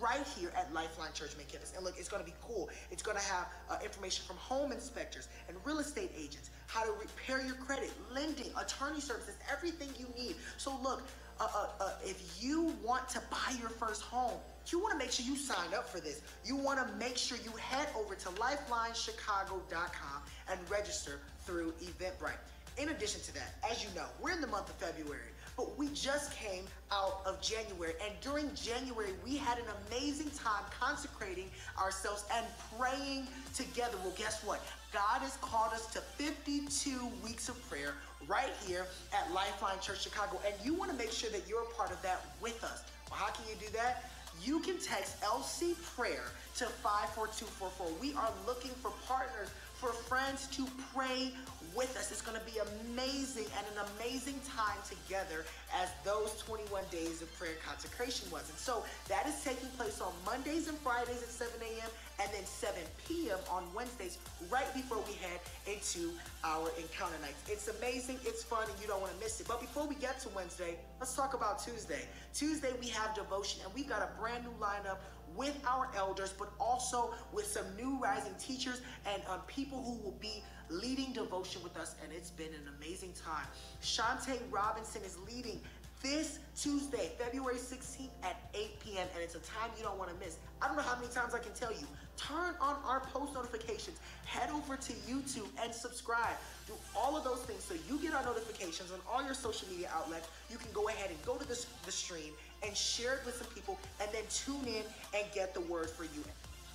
right here at Lifeline Church Main Campus. And look, it's going to be cool. It's going to have uh, information from home inspectors and real estate agents, how to repair your credit, lending, attorney services, everything you need. So look, uh, uh, uh, if you want to buy your first home, you want to make sure you sign up for this. You want to make sure you head over to lifelinechicago.com and register through Eventbrite. In addition to that, as you know, we're in the month of February. But we just came out of January, and during January, we had an amazing time consecrating ourselves and praying together. Well, guess what? God has called us to 52 weeks of prayer right here at Lifeline Church Chicago, and you want to make sure that you're a part of that with us. Well, how can you do that? You can text LC Prayer to 54244. We are looking for partners for friends to pray with us. It's going to be amazing and an amazing time together as those 21 days of prayer consecration was. And so that is taking place on Mondays and Fridays at 7 a.m. and then 7 p.m. on Wednesdays, right before we head into our encounter nights. It's amazing, it's fun, and you don't want to miss it. But before we get to Wednesday, let's talk about Tuesday. Tuesday, we have devotion, and we've got a brand new lineup with our elders, but also with some new rising teachers and um, people who will be leading devotion with us. And it's been an amazing time. Shantae Robinson is leading this Tuesday, February 16th at 8 p.m. And it's a time you don't want to miss. I don't know how many times I can tell you. Turn on our post notifications. Head over to YouTube and subscribe. Do all of those things so you get our notifications on all your social media outlets. You can go ahead and go to the, the stream and share it with some people and then tune in and get the word for you.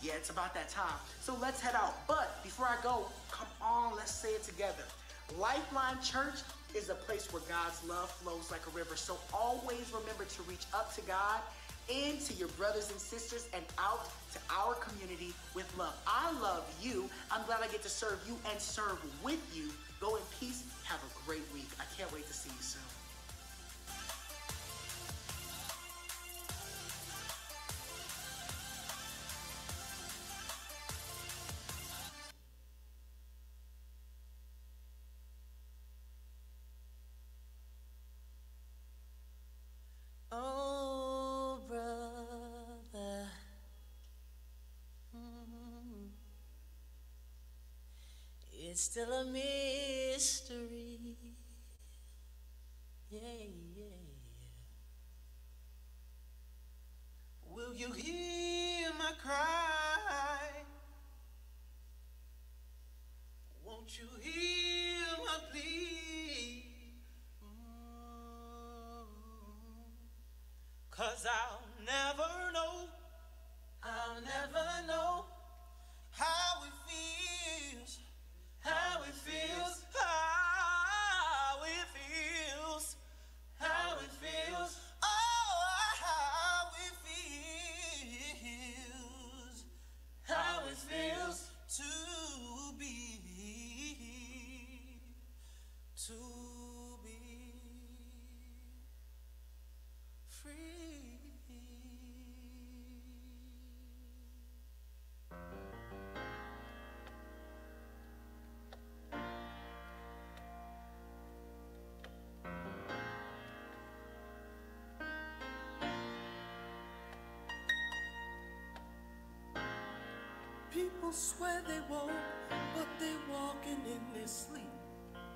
Yeah, it's about that time. So let's head out. But before I go, come on, let's say it together. Lifeline Church is a place where God's love flows like a river. So always remember to reach up to God and to your brothers and sisters and out to our community with love. I love you. I'm glad I get to serve you and serve with you. Go in peace. Have a great week. I can't wait to see you soon. It's still a mystery. Yeah, yeah. Will you hear my cry? People swear they won't, but they're walking in their sleep.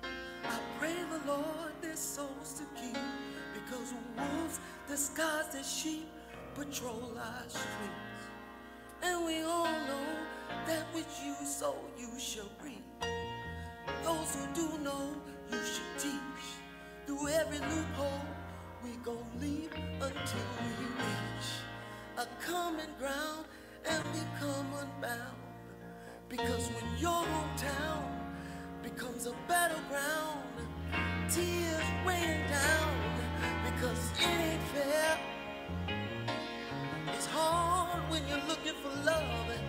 I pray the Lord their souls to keep, because wolves disguised as sheep patrol our streets. And we all know that which you sow you shall reap. Those who do know you should teach. Through every loophole we gon' leap until we reach a common ground and become unbound. Because when your hometown becomes a battleground, tears weighing down. Because it ain't fair. It's hard when you're looking for love and,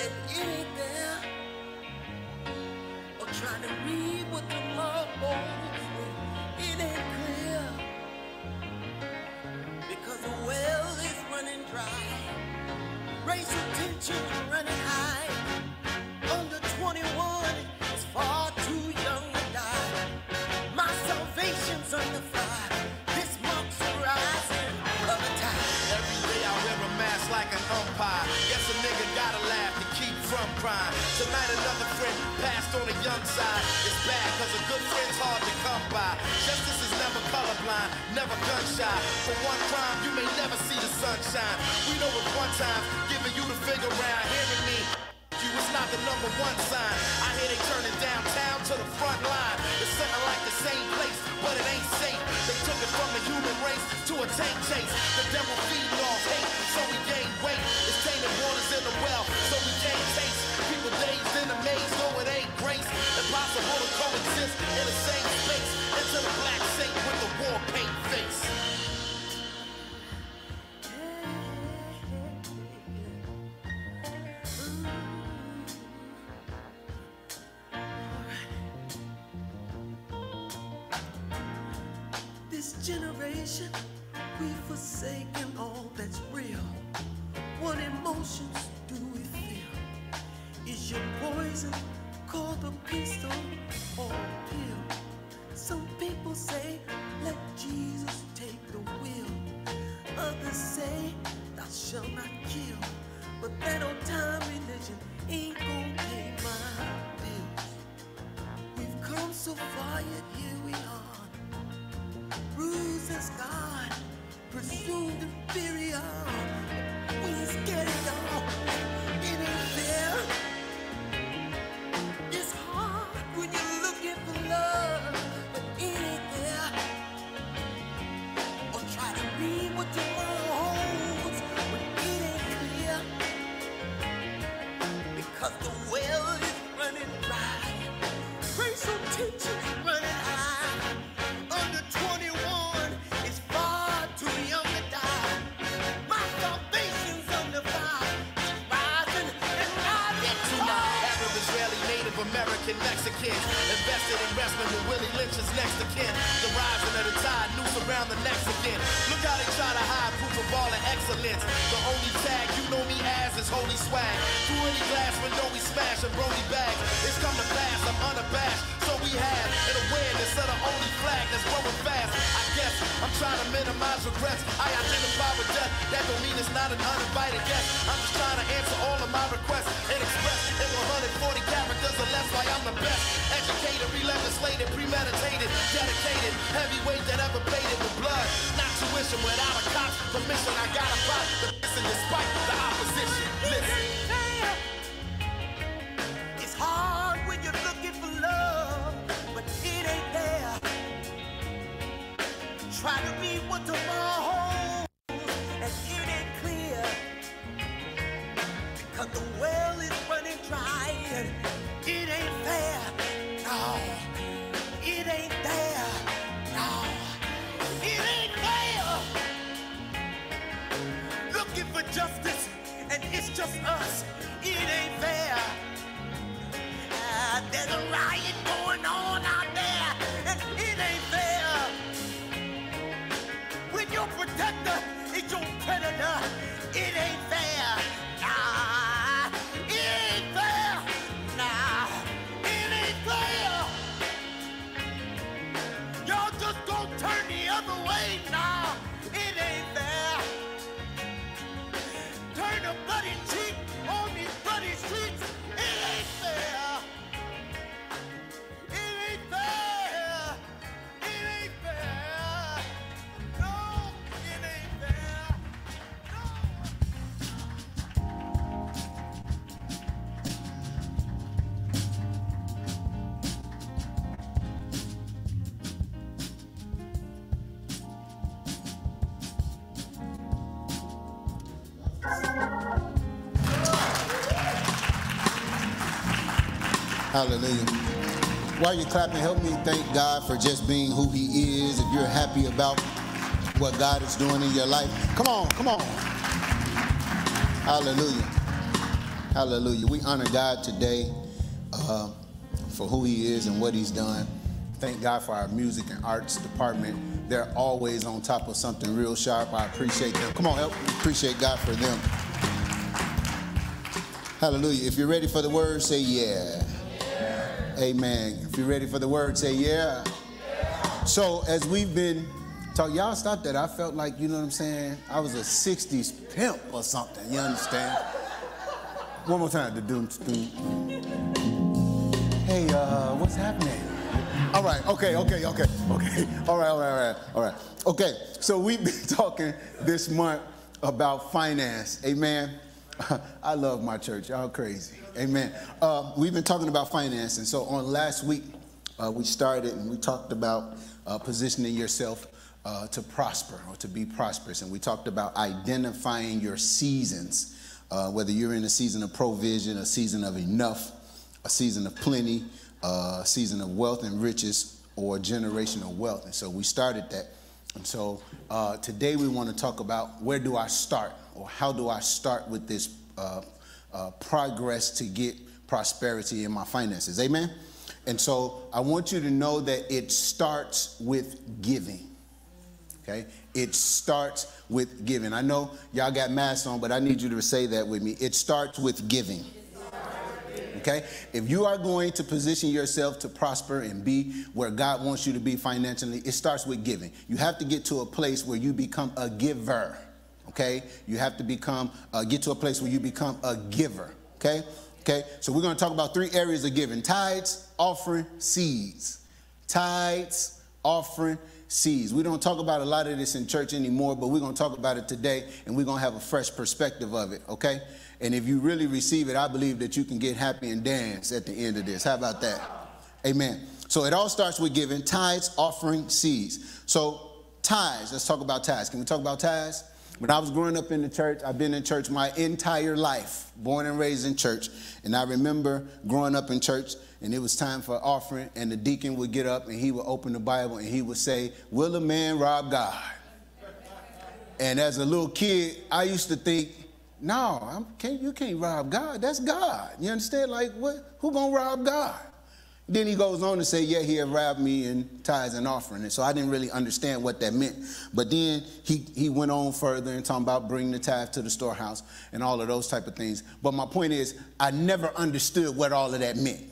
it ain't there. Or trying to read what tomorrow holds. It ain't tensions running high. Under 21 far too young to die. My salvation's on the. This rising tide. Every day I wear a mask like an umpire. Guess a nigga gotta laugh to keep from crying. Tonight another friend passed on the young side. never gunshot. For one crime, you may never see the sunshine. We know it's one time, giving you the finger round, hearing me. You was not the number one sign. I hear they turning downtown to the front line. It's something like the same place, but it ain't safe. They took it from the human race to a tank chase. The devil feeding off hate, so we gave. Hallelujah. While you're clapping, help me thank God for just being who He is. If you're happy about what God is doing in your life, come on, come on. Hallelujah. Hallelujah. We honor God today uh, for who He is and what He's done. Thank God for our music and arts department. They're always on top of something real sharp. I appreciate them. Come on, help. Appreciate God for them. Hallelujah. If you're ready for the word, say yeah. Amen. If you're ready for the word, say yeah. So as we've been talking, y'all stop that. I felt like, you know what I'm saying? I was a 60s pimp or something. You understand? One more time. Hey, uh, what's happening? All right, okay, okay, okay, okay. All right, all right, all right, all right. Okay, so we've been talking this month about finance. Amen. I love my church. Y'all crazy. Amen. Uh, we've been talking about finance, and so on last week, uh, we started and we talked about uh, positioning yourself uh, to prosper or to be prosperous, and we talked about identifying your seasons, uh, whether you're in a season of provision, a season of enough, a season of plenty, uh, a season of wealth and riches, or generational wealth. And so we started that. And so today we want to talk about where do I start, or how do I start with this uh, progress to get prosperity in my finances. Amen. And so I want you to know that it starts with giving. Okay? It starts with giving. I know y'all got masks on, but I need you to say that with me. It starts with giving. Okay? If you are going to position yourself to prosper and be where God wants you to be financially, it starts with giving. You have to get to a place where you become a giver. Okay? You have to become uh, get to a place where you become a giver. Okay? Okay? So we're going to talk about three areas of giving: tithes, offering, seeds. Tithes, offering, seeds. We don't talk about a lot of this in church anymore, but we're going to talk about it today and we're going to have a fresh perspective of it, okay? And if you really receive it, I believe that you can get happy and dance at the end of this. How about that? Amen. So it all starts with giving tithes, offering, seeds. So tithes, let's talk about tithes. Can we talk about tithes? When I was growing up in the church, I've been in church my entire life, born and raised in church. And I remember growing up in church, and it was time for offering, and the deacon would get up and he would open the Bible and he would say, Will a man rob God? And as a little kid, I used to think, no, can't, you can't rob God. That's God. You understand? Like, what? Who gonna rob God? Then he goes on to say, yeah, he had robbed me in tithes and offering. And so I didn't really understand what that meant. But then he, he went on further and talking about bringing the tithe to the storehouse and all of those type of things. But my point is, I never understood what all of that meant.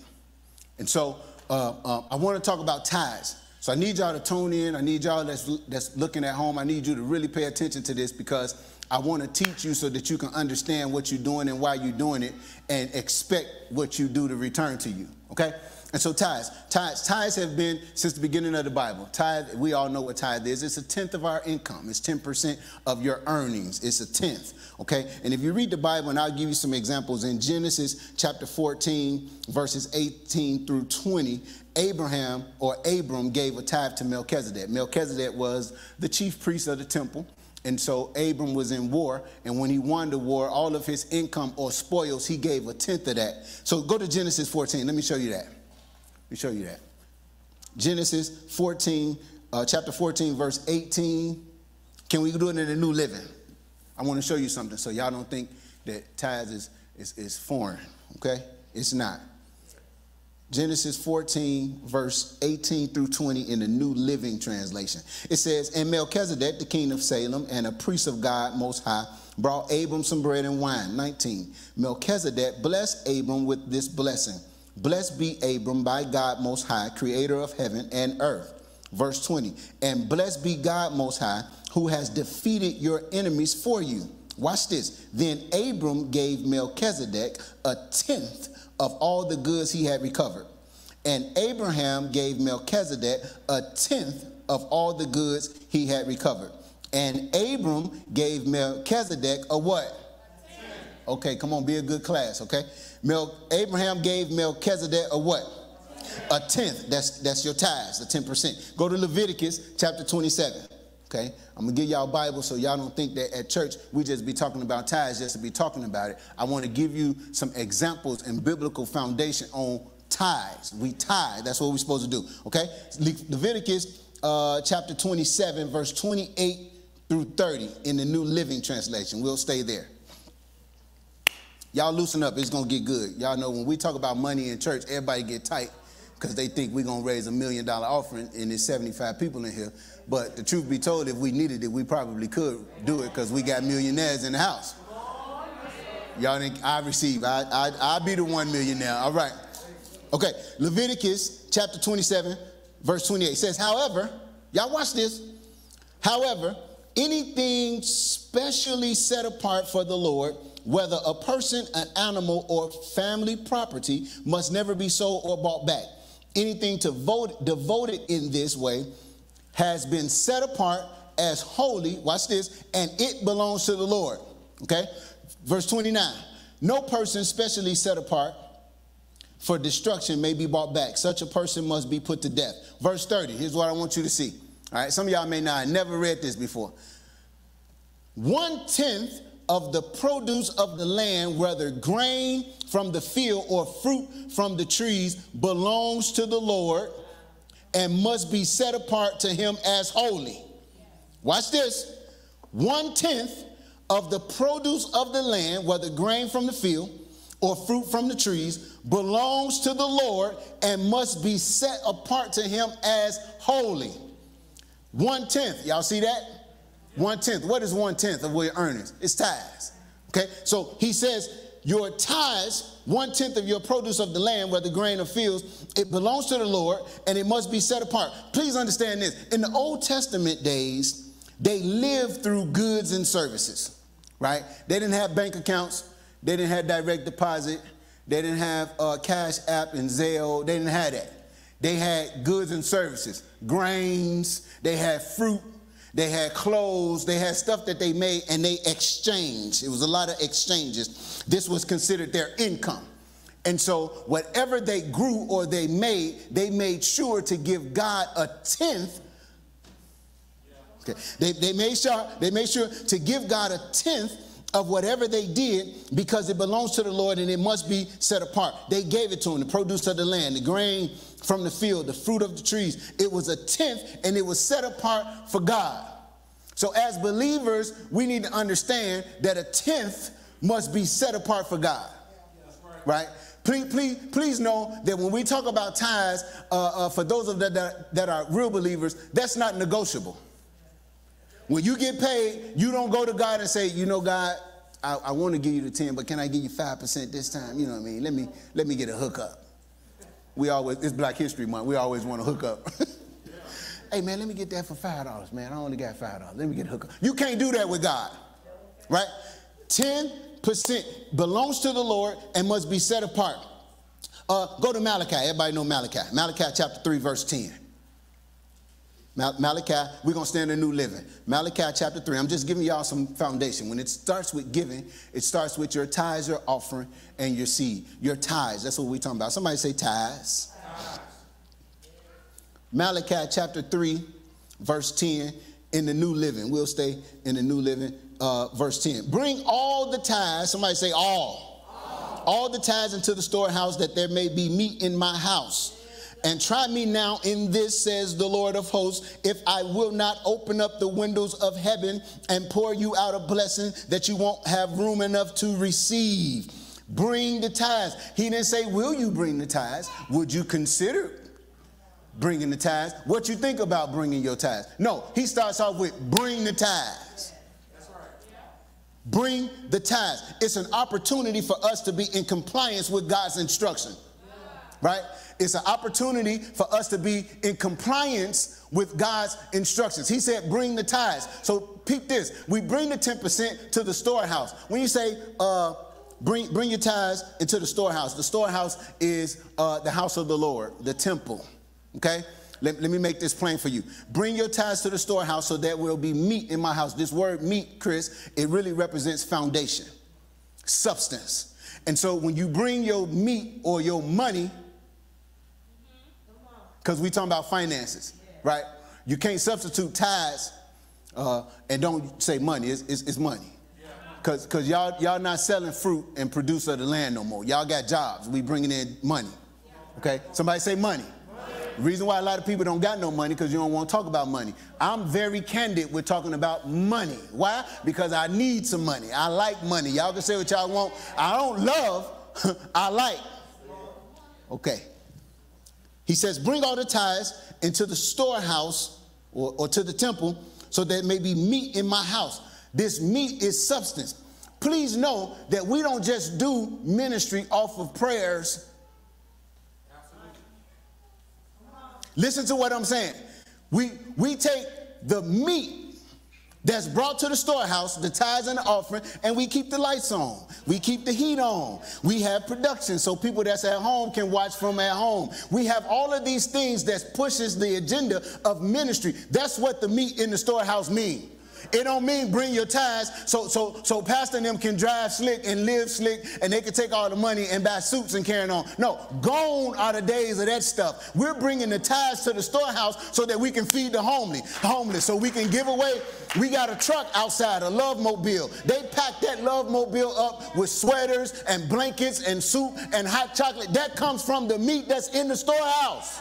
And so uh, uh, I want to talk about tithes. So I need y'all to tune in. I need y'all that's, that's looking at home. I need you to really pay attention to this because I want to teach you so that you can understand what you're doing and why you're doing it and expect what you do to return to you. Okay? And so tithes, tithes, tithes have been since the beginning of the Bible. Tithe, we all know what tithe is. It's a tenth of our income. It's 10% of your earnings. It's a tenth. Okay? And if you read the Bible, and I'll give you some examples in Genesis chapter 14, verses 18 through 20, Abraham or Abram gave a tithe to Melchizedek. Melchizedek was the chief priest of the temple. And so Abram was in war, and when he won the war, all of his income or spoils, he gave a tenth of that. So go to Genesis 14. Let me show you that. Me show you that. Genesis 14, uh, chapter 14, verse 18. Can we do it in the New Living? I want to show you something so y'all don't think that tithes is, is, is foreign, okay? It's not. Genesis 14, verse 18 through 20 in the New Living Translation. It says, And Melchizedek, the king of Salem, and a priest of God Most High, brought Abram some bread and wine. 19. Melchizedek blessed Abram with this blessing Blessed be Abram by God Most High, creator of heaven and earth. Verse 20. And blessed be God Most High, who has defeated your enemies for you. Watch this. Then Abram gave Melchizedek a tenth of all the goods he had recovered. And Abraham gave Melchizedek a tenth of all the goods he had recovered. And Abram gave Melchizedek a what? Okay, come on, be a good class, okay? Mel, Abraham gave Melchizedek a what? A tenth. That's that's your tithes, the 10%. Go to Leviticus chapter 27. Okay, I'm gonna give y'all Bible so y'all don't think that at church we just be talking about tithes just to be talking about it. I want to give you some examples and biblical foundation on tithes. We tithe. That's what we're supposed to do. Okay? Le- Leviticus uh, chapter 27, verse 28 through 30 in the New Living Translation. We'll stay there. Y'all loosen up. It's gonna get good. Y'all know when we talk about money in church, everybody get tight because they think we're gonna raise a million dollar offering and there's 75 people in here. But the truth be told, if we needed it, we probably could do it because we got millionaires in the house. Y'all think I receive. I, I, I'll be the one millionaire. All right. Okay. Leviticus chapter 27, verse 28 says, however, y'all watch this. However, anything specially set apart for the Lord, whether a person, an animal, or family property, must never be sold or bought back. Anything to vote, devoted in this way has been set apart as holy, watch this, and it belongs to the Lord. Okay? Verse 29 No person specially set apart for destruction may be bought back. Such a person must be put to death. Verse 30, here's what I want you to see. All right, some of y'all may not have never read this before. One tenth of the produce of the land, whether grain from the field or fruit from the trees, belongs to the Lord and must be set apart to him as holy. Watch this. One tenth of the produce of the land, whether grain from the field or fruit from the trees, belongs to the Lord and must be set apart to him as holy. One tenth, y'all see that? One tenth. What is one tenth of your earnings? It's tithes. Okay, so he says, Your tithes, one tenth of your produce of the land, whether grain or fields, it belongs to the Lord and it must be set apart. Please understand this. In the Old Testament days, they lived through goods and services, right? They didn't have bank accounts, they didn't have direct deposit, they didn't have uh, Cash App and Zelle, they didn't have that. They had goods and services, grains, they had fruit, they had clothes, they had stuff that they made and they exchanged. It was a lot of exchanges. This was considered their income. And so, whatever they grew or they made, they made sure to give God a tenth. Okay. They, they, made sure, they made sure to give God a tenth of whatever they did because it belongs to the Lord and it must be set apart. They gave it to him, the produce of the land, the grain from the field, the fruit of the trees. It was a tenth and it was set apart for God. So, as believers, we need to understand that a tenth must be set apart for God. Right? Please, please, please know that when we talk about tithes, uh, uh, for those of that, that that are real believers, that's not negotiable. When you get paid, you don't go to God and say, you know, God, I, I want to give you the 10, but can I give you 5% this time? You know what I mean? Let me let me get a hookup. We always, it's Black History Month. We always want to hook up. hey man, let me get that for five dollars, man. I only got five dollars. Let me get a hookup. You can't do that with God. Right? 10% belongs to the Lord and must be set apart. Uh, go to Malachi. Everybody know Malachi. Malachi chapter 3, verse 10. Mal- Malachi, we're going to stand in New Living. Malachi chapter 3, I'm just giving y'all some foundation. When it starts with giving, it starts with your tithes, your offering, and your seed. Your tithes, that's what we're talking about. Somebody say tithes. Malachi chapter 3, verse 10 in the New Living. We'll stay in the New Living, uh, verse 10. Bring all the tithes, somebody say all. all. All the tithes into the storehouse that there may be meat in my house. And try me now in this, says the Lord of hosts, if I will not open up the windows of heaven and pour you out a blessing that you won't have room enough to receive. Bring the tithes. He didn't say, Will you bring the tithes? Would you consider bringing the tithes? What you think about bringing your tithes? No, he starts off with bring the tithes. Bring the tithes. It's an opportunity for us to be in compliance with God's instruction. Right? It's an opportunity for us to be in compliance with God's instructions. He said, bring the tithes. So peep this. We bring the 10% to the storehouse. When you say, uh, bring, bring your tithes into the storehouse, the storehouse is uh, the house of the Lord, the temple. Okay? Let, let me make this plain for you. Bring your tithes to the storehouse so there will be meat in my house. This word meat, Chris, it really represents foundation, substance. And so when you bring your meat or your money, because we talking about finances, right? You can't substitute tithes uh, and don't say money. It's, it's, it's money. Because cause y'all, y'all not selling fruit and produce of the land no more. Y'all got jobs. We bringing in money, Okay, somebody say money. The reason why a lot of people don't got no money because you don't want to talk about money. I'm very candid with talking about money. Why? Because I need some money. I like money. Y'all can say what y'all want. I don't love, I like. Okay. He says, Bring all the tithes into the storehouse or, or to the temple so there may be meat in my house. This meat is substance. Please know that we don't just do ministry off of prayers. Listen to what I'm saying. We, we take the meat that's brought to the storehouse, the tithes and the offering, and we keep the lights on. We keep the heat on. We have production so people that's at home can watch from at home. We have all of these things that pushes the agenda of ministry. That's what the meat in the storehouse means. It don't mean bring your tithes so so so pastor and them can drive slick and live slick and they can take all the money and buy suits and carry on. No, gone are the days of that stuff. We're bringing the tithes to the storehouse so that we can feed the homely, homeless, so we can give away. We got a truck outside, a love mobile. They pack that love mobile up with sweaters and blankets and soup and hot chocolate. That comes from the meat that's in the storehouse.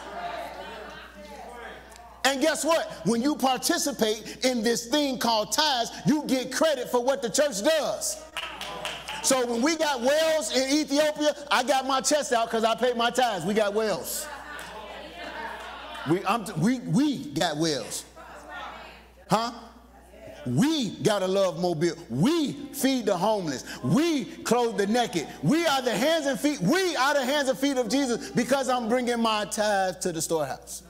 And guess what? When you participate in this thing called tithes, you get credit for what the church does. So when we got wells in Ethiopia, I got my chest out because I paid my tithes. We got wells. We, I'm, we, we got wells. Huh? We got a love mobile. We feed the homeless. We clothe the naked. We are the hands and feet. We are the hands and feet of Jesus because I'm bringing my tithes to the storehouse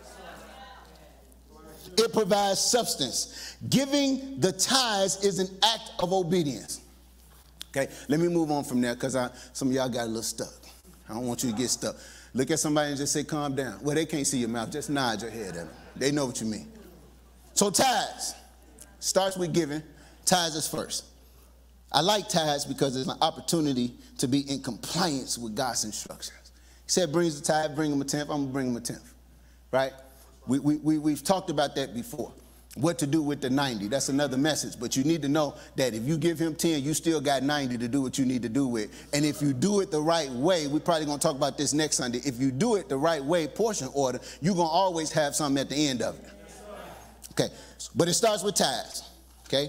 it provides substance. Giving the tithes is an act of obedience. Okay, let me move on from there because some of y'all got a little stuck. I don't want you to get stuck. Look at somebody and just say, calm down. Well, they can't see your mouth. Just nod your head at them. They know what you mean. So, tithes starts with giving. Tithes is first. I like tithes because it's an opportunity to be in compliance with God's instructions. He said, brings the tithe, bring him a tenth. I'm going to bring him a tenth. Right? We, we, we, we've talked about that before. What to do with the 90. That's another message. But you need to know that if you give him 10, you still got 90 to do what you need to do with. And if you do it the right way, we're probably going to talk about this next Sunday. If you do it the right way, portion order, you're going to always have something at the end of it. Okay. But it starts with tithes. Okay.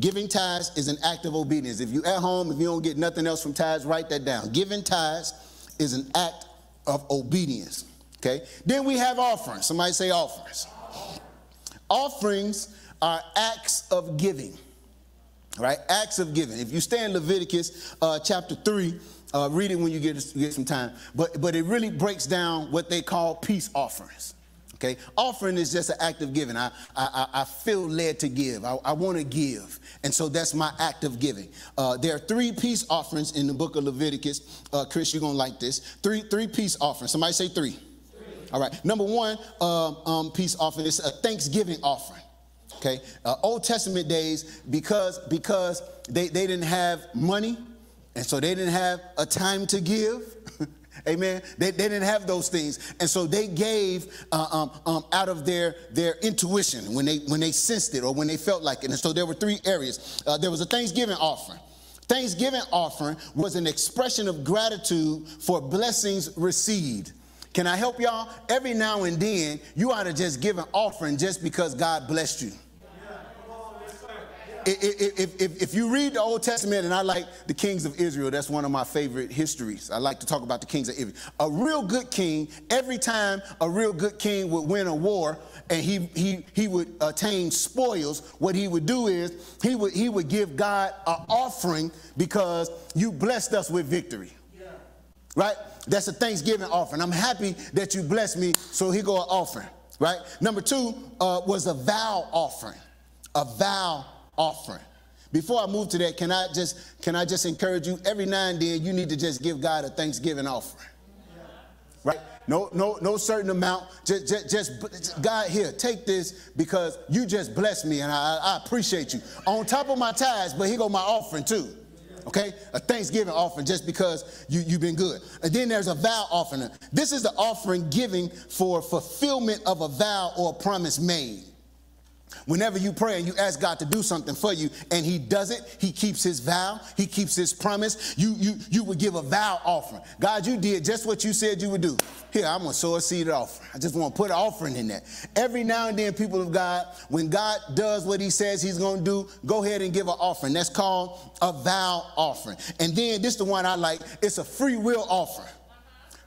Giving tithes is an act of obedience. If you at home, if you don't get nothing else from tithes, write that down. Giving tithes is an act of obedience. Okay. Then we have offerings. Somebody say offerings. Offerings are acts of giving. Right? Acts of giving. If you stay in Leviticus uh, chapter 3, uh, read it when you get, get some time. But, but it really breaks down what they call peace offerings. Okay, offering is just an act of giving. I, I, I feel led to give. I, I want to give. And so that's my act of giving. Uh, there are three peace offerings in the book of Leviticus. Uh, Chris, you're going to like this. Three, three peace offerings. Somebody say three. All right. Number one um, um, peace offering is a Thanksgiving offering. Okay. Uh, Old Testament days, because because they, they didn't have money, and so they didn't have a time to give. Amen. They, they didn't have those things, and so they gave uh, um, um, out of their their intuition when they when they sensed it or when they felt like it. And so there were three areas. Uh, there was a Thanksgiving offering. Thanksgiving offering was an expression of gratitude for blessings received. Can I help y'all? Every now and then, you ought to just give an offering just because God blessed you. If, if, if, you read the Old Testament, and I like the kings of Israel, that's one of my favorite histories. I like to talk about the kings of Israel. A real good king, every time a real good king would win a war and he, he, he would attain spoils, what he would do is he would, he would give God an offering because you blessed us with victory. Right? That's a Thanksgiving offering. I'm happy that you blessed me, so here go an offering, right? Number two uh, was a vow offering, a vow offering. Before I move to that, can I just can I just encourage you? Every now and then, you need to just give God a Thanksgiving offering, right? No, no, no certain amount. Just, just, just God here, take this because you just blessed me, and I, I appreciate you. On top of my tithes, but here go my offering too okay? A Thanksgiving offering just because you, you've been good. And then there's a vow offering. This is the offering giving for fulfillment of a vow or a promise made. Whenever you pray and you ask God to do something for you and he does it, he keeps his vow, he keeps his promise. You you you would give a vow offering. God, you did just what you said you would do. Here, I'm gonna sow a seed offering. I just want to put an offering in there. Every now and then, people of God, when God does what he says he's gonna do, go ahead and give an offering. That's called a vow offering. And then this is the one I like, it's a free will offering.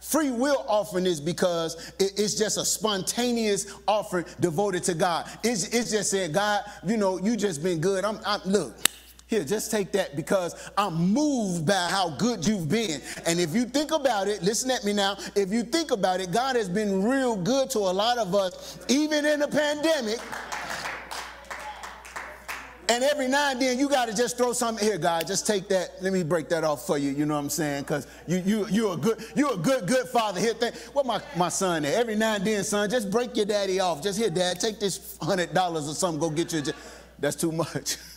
Free will offering is because it's just a spontaneous offering devoted to God. It's, it's just saying, God, you know, you just been good. I'm, I'm look. Here, just take that because I'm moved by how good you've been. And if you think about it, listen at me now. If you think about it, God has been real good to a lot of us, even in the pandemic. And every now and then you got to just throw something here, God. Just take that. Let me break that off for you. You know what I'm saying? Because you you you're a good you're a good good father. Here, think what my my son there. Every now and then, son, just break your daddy off. Just here, dad, take this hundred dollars or something. Go get you. a j-" That's too much.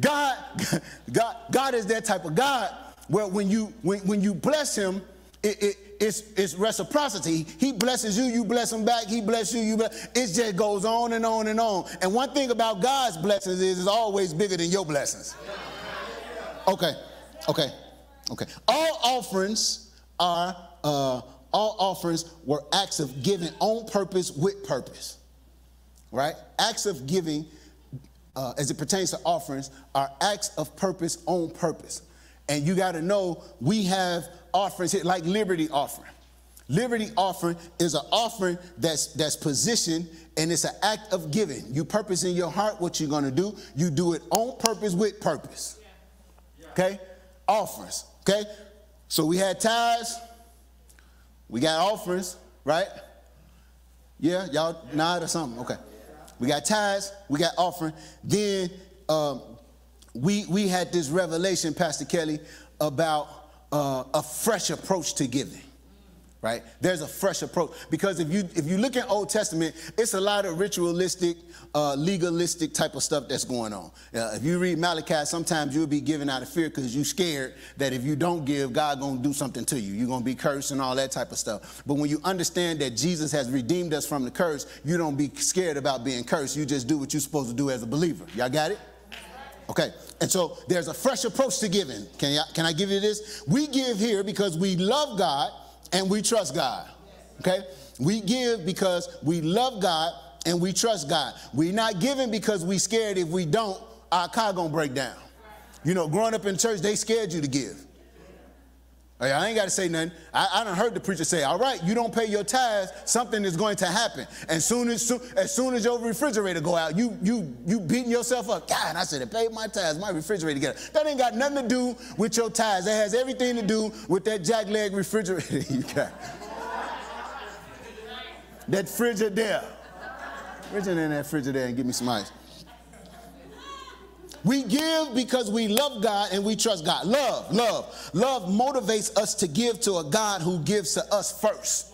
God, God, God is that type of God Well, when you when, when you bless him, it, it, it's, it's reciprocity. He blesses you, you bless him back. He bless you, you bless. It just goes on and on and on. And one thing about God's blessings is it's always bigger than your blessings. Okay, okay, okay. All offerings are uh, all offerings were acts of giving on purpose with purpose. Right? Acts of giving uh, as it pertains to offerings, are acts of purpose on purpose. And you got to know we have offerings here, like liberty offering. Liberty offering is an offering that's that's positioned and it's an act of giving. You purpose in your heart what you're to do. You do it on purpose with purpose. Okay? Offerings. Okay? So we had tithes, we got offerings, right? Yeah, y'all nod or something. Okay. We got tithes, we got offering. Then um, we we had this revelation, Pastor Kelly, about uh, a fresh approach to giving. Right? There's a fresh approach because if you if you look at Old Testament, it's a lot of ritualistic, uh, legalistic type of stuff that's going on. Uh, if you read Malachi, sometimes you'll be giving out of fear because you're scared that if you don't give, God gonna do something to you. You're gonna be cursed and all that type of stuff. But when you understand that Jesus has redeemed us from the curse, you don't be scared about being cursed. You just do what you're supposed to do as a believer. Y'all got it? Okay, and so there's a fresh approach to giving. Can, you, can I give you this? We give here because we love God and we trust God. Okay? We give because we love God and we trust God. We're not giving because we scared if we don't, our car gonna break down. You know, growing up in church, they scared you to give. I ain't got to say nothing. I, I done heard the preacher say, all right, you don't pay your tithes, something is going to happen. And soon as, soon, as soon as your refrigerator go out, you, you, you beating yourself up. God, I said, I paid my tithes, my refrigerator get out. That ain't got nothing to do with your tithes. That has everything to do with that jackleg refrigerator you got. that Frigidaire. Reach in that Frigidaire and give me some ice. We give because we love God and we trust God. Love, love. Love motivates us to give to a God who gives to us first.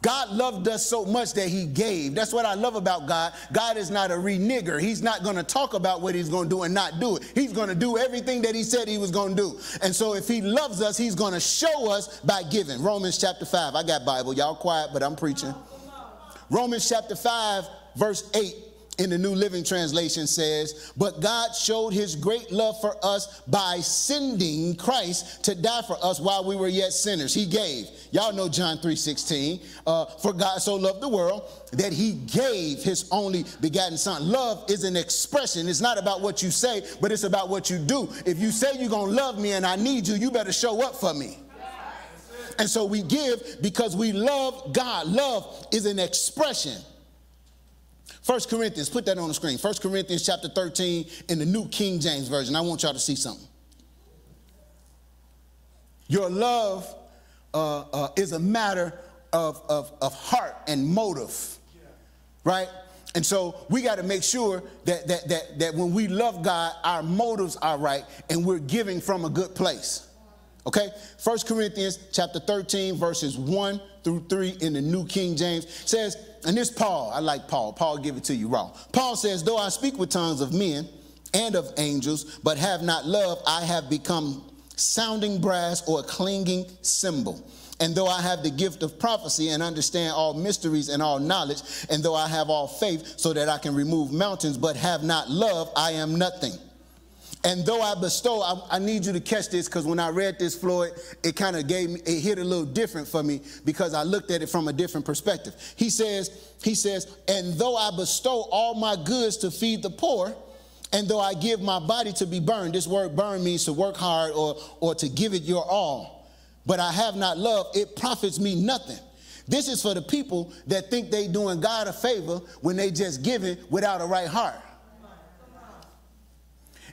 God loved us so much that he gave. That's what I love about God. God is not a renigger. He's not going to talk about what he's going to do and not do it. He's going to do everything that he said he was going to do. And so if he loves us, he's going to show us by giving. Romans chapter 5. I got Bible. Y'all quiet, but I'm preaching. Romans chapter 5, verse 8 in the New Living Translation says, But God showed his great love for us by sending Christ to die for us while we were yet sinners. He gave. Y'all know John 3 16. Uh, for God so loved the world that he gave his only begotten son. Love is an expression. It's not about what you say, but it's about what you do. If you say you're going to love me and I need you, you better show up for me. And so we give because we love God. Love is an expression. First Corinthians, put that on the screen. First Corinthians chapter 13 in the New King James Version. I want y'all to see something. Your love uh, uh, is a matter of, of, of heart and motive, right? And so we got to make sure that, that, that, that when we love God, our motives are right and we're giving from a good place. Okay? First Corinthians chapter 13, verses 1 through 3 in the New King James says, and this Paul, I like Paul. Paul give it to you raw. Paul says, though I speak with tongues of men and of angels, but have not love, I have become sounding brass or a clanging cymbal. and though I have the gift of prophecy and understand all mysteries and all knowledge, and though I have all faith so that I can remove mountains, but have not love, I am nothing. And though I bestow, I, I need you to catch this because when I read this, Floyd, it kind of gave me, it hit a little different for me because I looked at it from a different perspective. He says, he says, and though I bestow all my goods to feed the poor, and though I give my body to be burned, this word burn means to work hard or, or to give it your all, but I have not love, it profits me nothing. This is for the people that think they doing God a favor when they just giving without a right heart.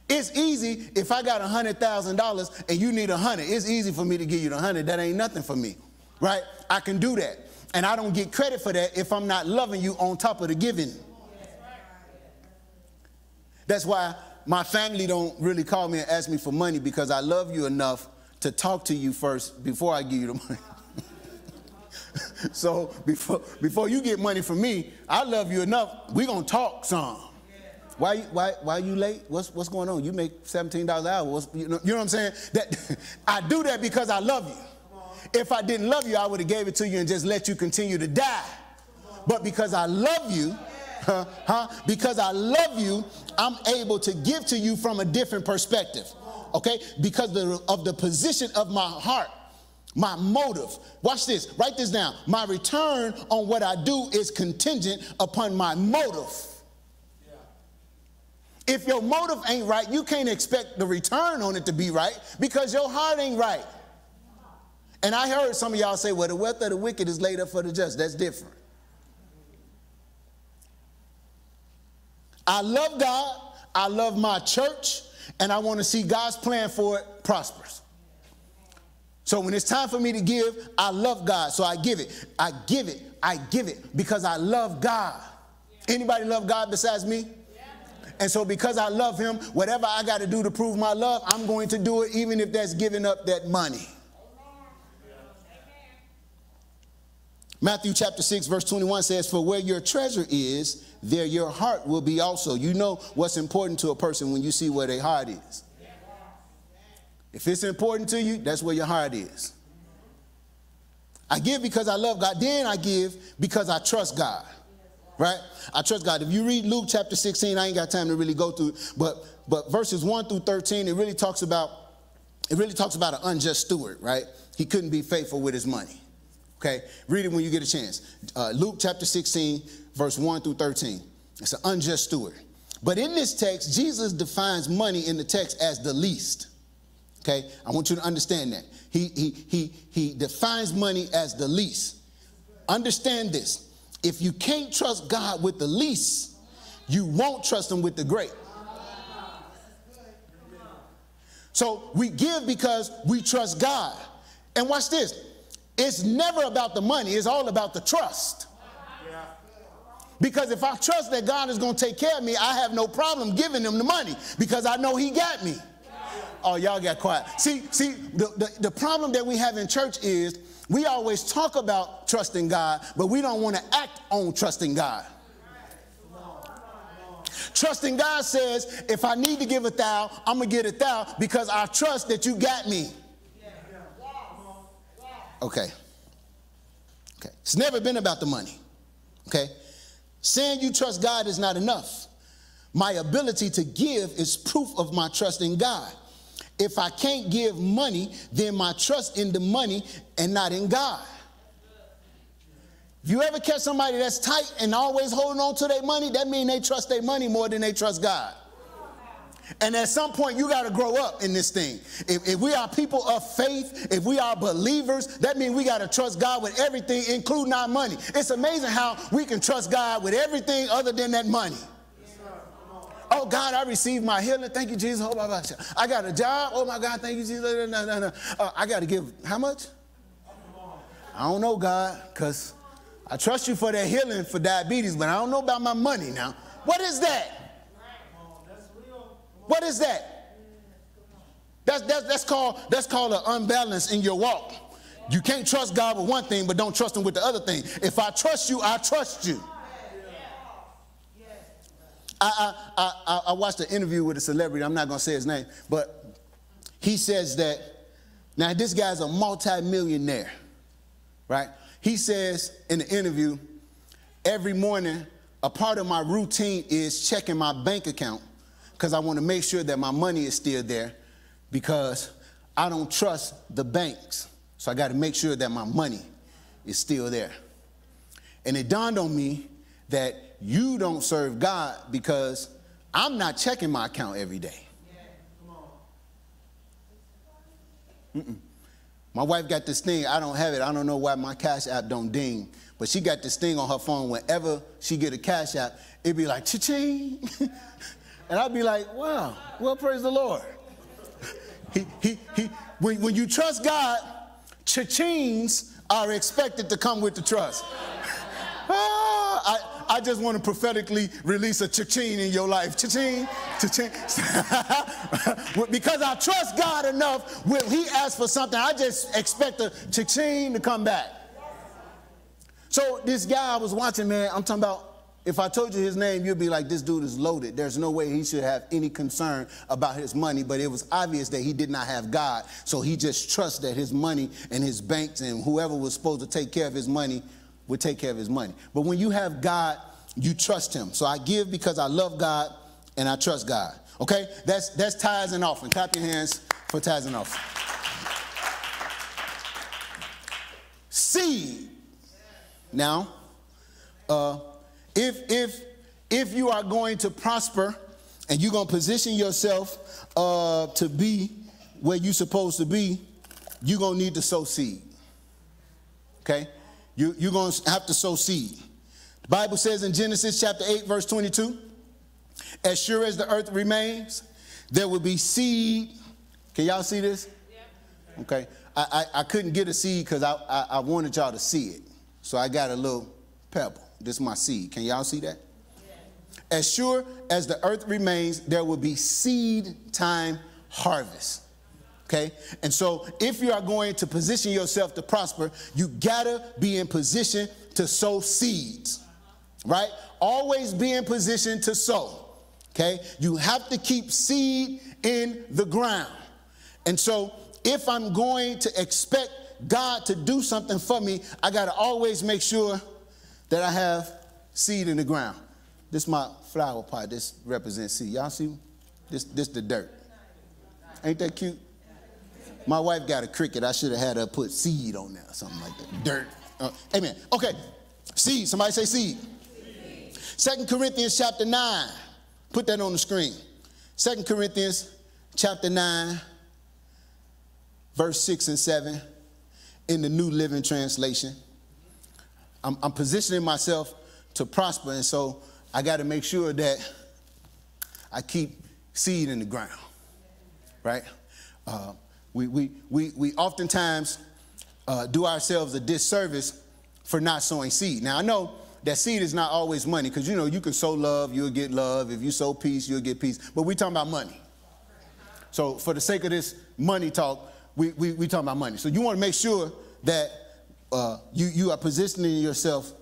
It's easy if I got $100,000 and you need a 100. It's easy for me to give you the 100. That ain't nothing for me, right? I can do that. And I don't get credit for that if I'm not loving you on top of the giving. That's why my family don't really call me and ask me for money because I love you enough to talk to you first before I give you the money. so before, before you get money from me, I love you enough. we going to talk some. Why, why, why are you late? What's, what's going on? You make $17 an hour. What's, you, know, you know what I'm saying? That, I do that because I love you. If I didn't love you, I would have gave it to you and just let you continue to die. But because I love you, huh, huh, because I love you, I'm able to give to you from a different perspective. Okay? Because the, of the position of my heart. My motive. Watch this. Write this down. My return on what I do is contingent upon my motive. If your motive ain't right, you can't expect the return on it to be right because your heart ain't right. And I heard some of y'all say, well, the wealth of the wicked is laid up for the just. That's different. I love God, I love my church, and I want to see God's plan for it prosperous. So when it's time for me to give, I love God, so I give it. I give it. I give it because I love God. Anybody love God besides me? And so, because I love him, whatever I got to do to prove my love, I'm going to do it, even if that's giving up that money. Matthew chapter 6, verse 21 says, For where your treasure is, there your heart will be also. You know what's important to a person when you see where their heart is. If it's important to you, that's where your heart is. I give because I love God. Then I give because I trust God right? I trust God. If you read Luke chapter 16, I ain't got time to really go through, but but verses 1 through 13, it really talks about it really talks about an unjust steward, right? He couldn't be faithful with his money. Okay, read it when you get a chance. Uh, Luke chapter 16, verse 1 through 13. It's an unjust steward. But in this text, Jesus defines money in the text as the least. Okay, I want you to understand that. He, he, he, he defines money as the least. Understand this if you can't trust God with the least, you won't trust Him with the great. So we give because we trust God. And watch this it's never about the money, it's all about the trust. Because if I trust that God is going to take care of me, I have no problem giving him the money because I know he got me. Oh, y'all got quiet. See, see, the, the, the problem that we have in church is we always talk about trusting God, but we don't want to act on trusting God. Trusting God says, if I need to give a thou, I'm going to get a thou because I trust that you got me. Okay. Okay. It's never been about the money. Okay. Saying you trust God is not enough. My ability to give is proof of my trust in God. If I can't give money, then my trust in the money and not in God. If you ever catch somebody that's tight and always holding on to their money, that means they trust their money more than they trust God. And at some point, you got to grow up in this thing. If, if, we are people of faith, if we are believers, that means we got to trust God with everything, including our money. It's amazing how we can trust God with everything other than that money. Oh God, I received my healing. Thank you, Jesus. Oh, my gosh. I got a job. Oh my God, thank you, Jesus. No, no, no. Uh, I got to give how much? I don't know, God, because I trust you for that healing for diabetes, but I don't know about my money now. What is that? What is that? That's, that's, that's, called, that's called an unbalance in your walk. You can't trust God with one thing, but don't trust Him with the other thing. If I trust you, I trust you. I, I, I, I watched an interview with a celebrity. I'm not going to say his name, but he says that now this guy's a multimillionaire. right? He says in the interview, every morning, a part of my routine is checking my bank account because I want to make sure that my money is still there because I don't trust the banks. So I got to make sure that my money is still there. And it dawned on me that you don't serve God because I'm not checking my account every day. Mm-mm. My wife got this thing. I don't have it. I don't know why my cash app don't ding, but she got this thing on her phone. Whenever she get a cash app, it'd be like cha-ching, and I'd be like, "Wow, well, praise the Lord." He, he, he. When, when you trust God, cha-chings are expected to come with the trust. Ah! I, I just want to prophetically release a cha-ching in your life. Cha-ching, cha-ching. because I trust God enough, when He asks for something, I just expect a cha-ching to come back. So this guy I was watching, man, I'm talking about, if I told you his name, you'd be like, this dude is loaded. There's no way he should have any concern about his money, but it was obvious that he did not have God. So he just trusts that his money and his banks and whoever was supposed to take care of his money would take care of his money. But when you have God, you trust him. So I give because I love God and I trust God. Okay? That's that's tithes and offering. Clap your hands for tithes and offering. Seed. Now, uh, if if if you are going to prosper and you're going to position yourself uh, to be where you're supposed to be, you're going to need to sow seed. Okay? You, you're going to have to sow seed. The Bible says in Genesis chapter 8, verse 22, as sure as the earth remains, there will be seed. Can y'all see this? Okay. I, I, I couldn't get a seed because I, I, I wanted y'all to see it. So I got a little pebble. This is my seed. Can y'all see that? As sure as the earth remains, there will be seed time harvest. Okay? And so if you are going to position yourself to prosper, you gotta be in position to sow seeds. Right? Always be in position to sow. Okay? You have to keep seed in the ground. And so if I'm going to expect God to do something for me, I gotta always make sure that I have seed in the ground. This is my flower pot. This represents seed. Y'all see? This this the dirt. Ain't that cute? My wife got a Cricut. I should have had her put seed on there, something like that. Dirt. Uh, amen. Okay. Seed. Somebody say seed. Second Corinthians chapter 9. Put that on the screen. Second Corinthians chapter 9, verse 6 and 7 in the New Living Translation. I'm, I'm positioning myself to prosper, and so I got to make sure that I keep seed in the ground, right? Uh, we, we, we, we oftentimes uh, do ourselves a disservice for not sowing seed. Now, I know that seed is not always money because you know you can sow love, you'll get love. If you sow peace, you'll get peace. But we talking about money. So, for the sake of this money talk, we, we, we talking about money. So, you want to make sure that uh, you, you are positioning yourself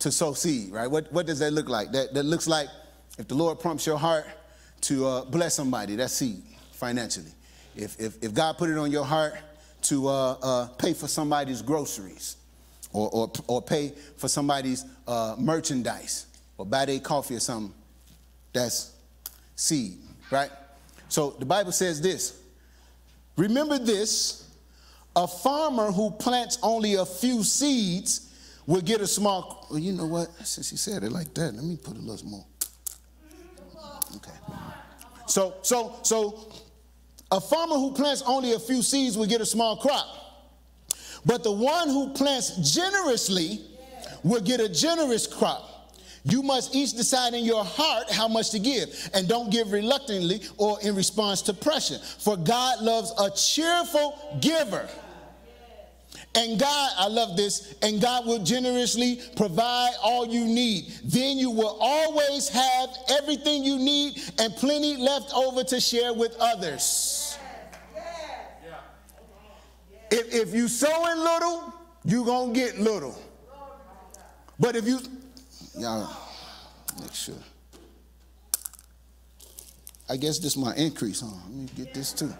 to sow seed, right? What, what does that look like? That, that looks like if the Lord prompts your heart to uh, bless somebody, that's seed financially. If, if, if God put it on your heart to uh, uh, pay for somebody's groceries or, or, or pay for somebody's uh, merchandise or buy their coffee or something, that's seed, right? So the Bible says this Remember this a farmer who plants only a few seeds will get a small. Well, you know what? Since he said it like that, let me put a little more. Okay. So, so, so a farmer who plants only a few seeds will get a small crop. But the one who plants generously will get a generous crop. You must each decide in your heart how much to give, and don't give reluctantly or in response to pressure. For God loves a cheerful giver. And God, I love this, and God will generously provide all you need. Then you will always have everything you need and plenty left over to share with others. If, if you sow in little, you're going to get little. But if you, y'all, make sure. I guess this is my increase, huh? Let me get this too.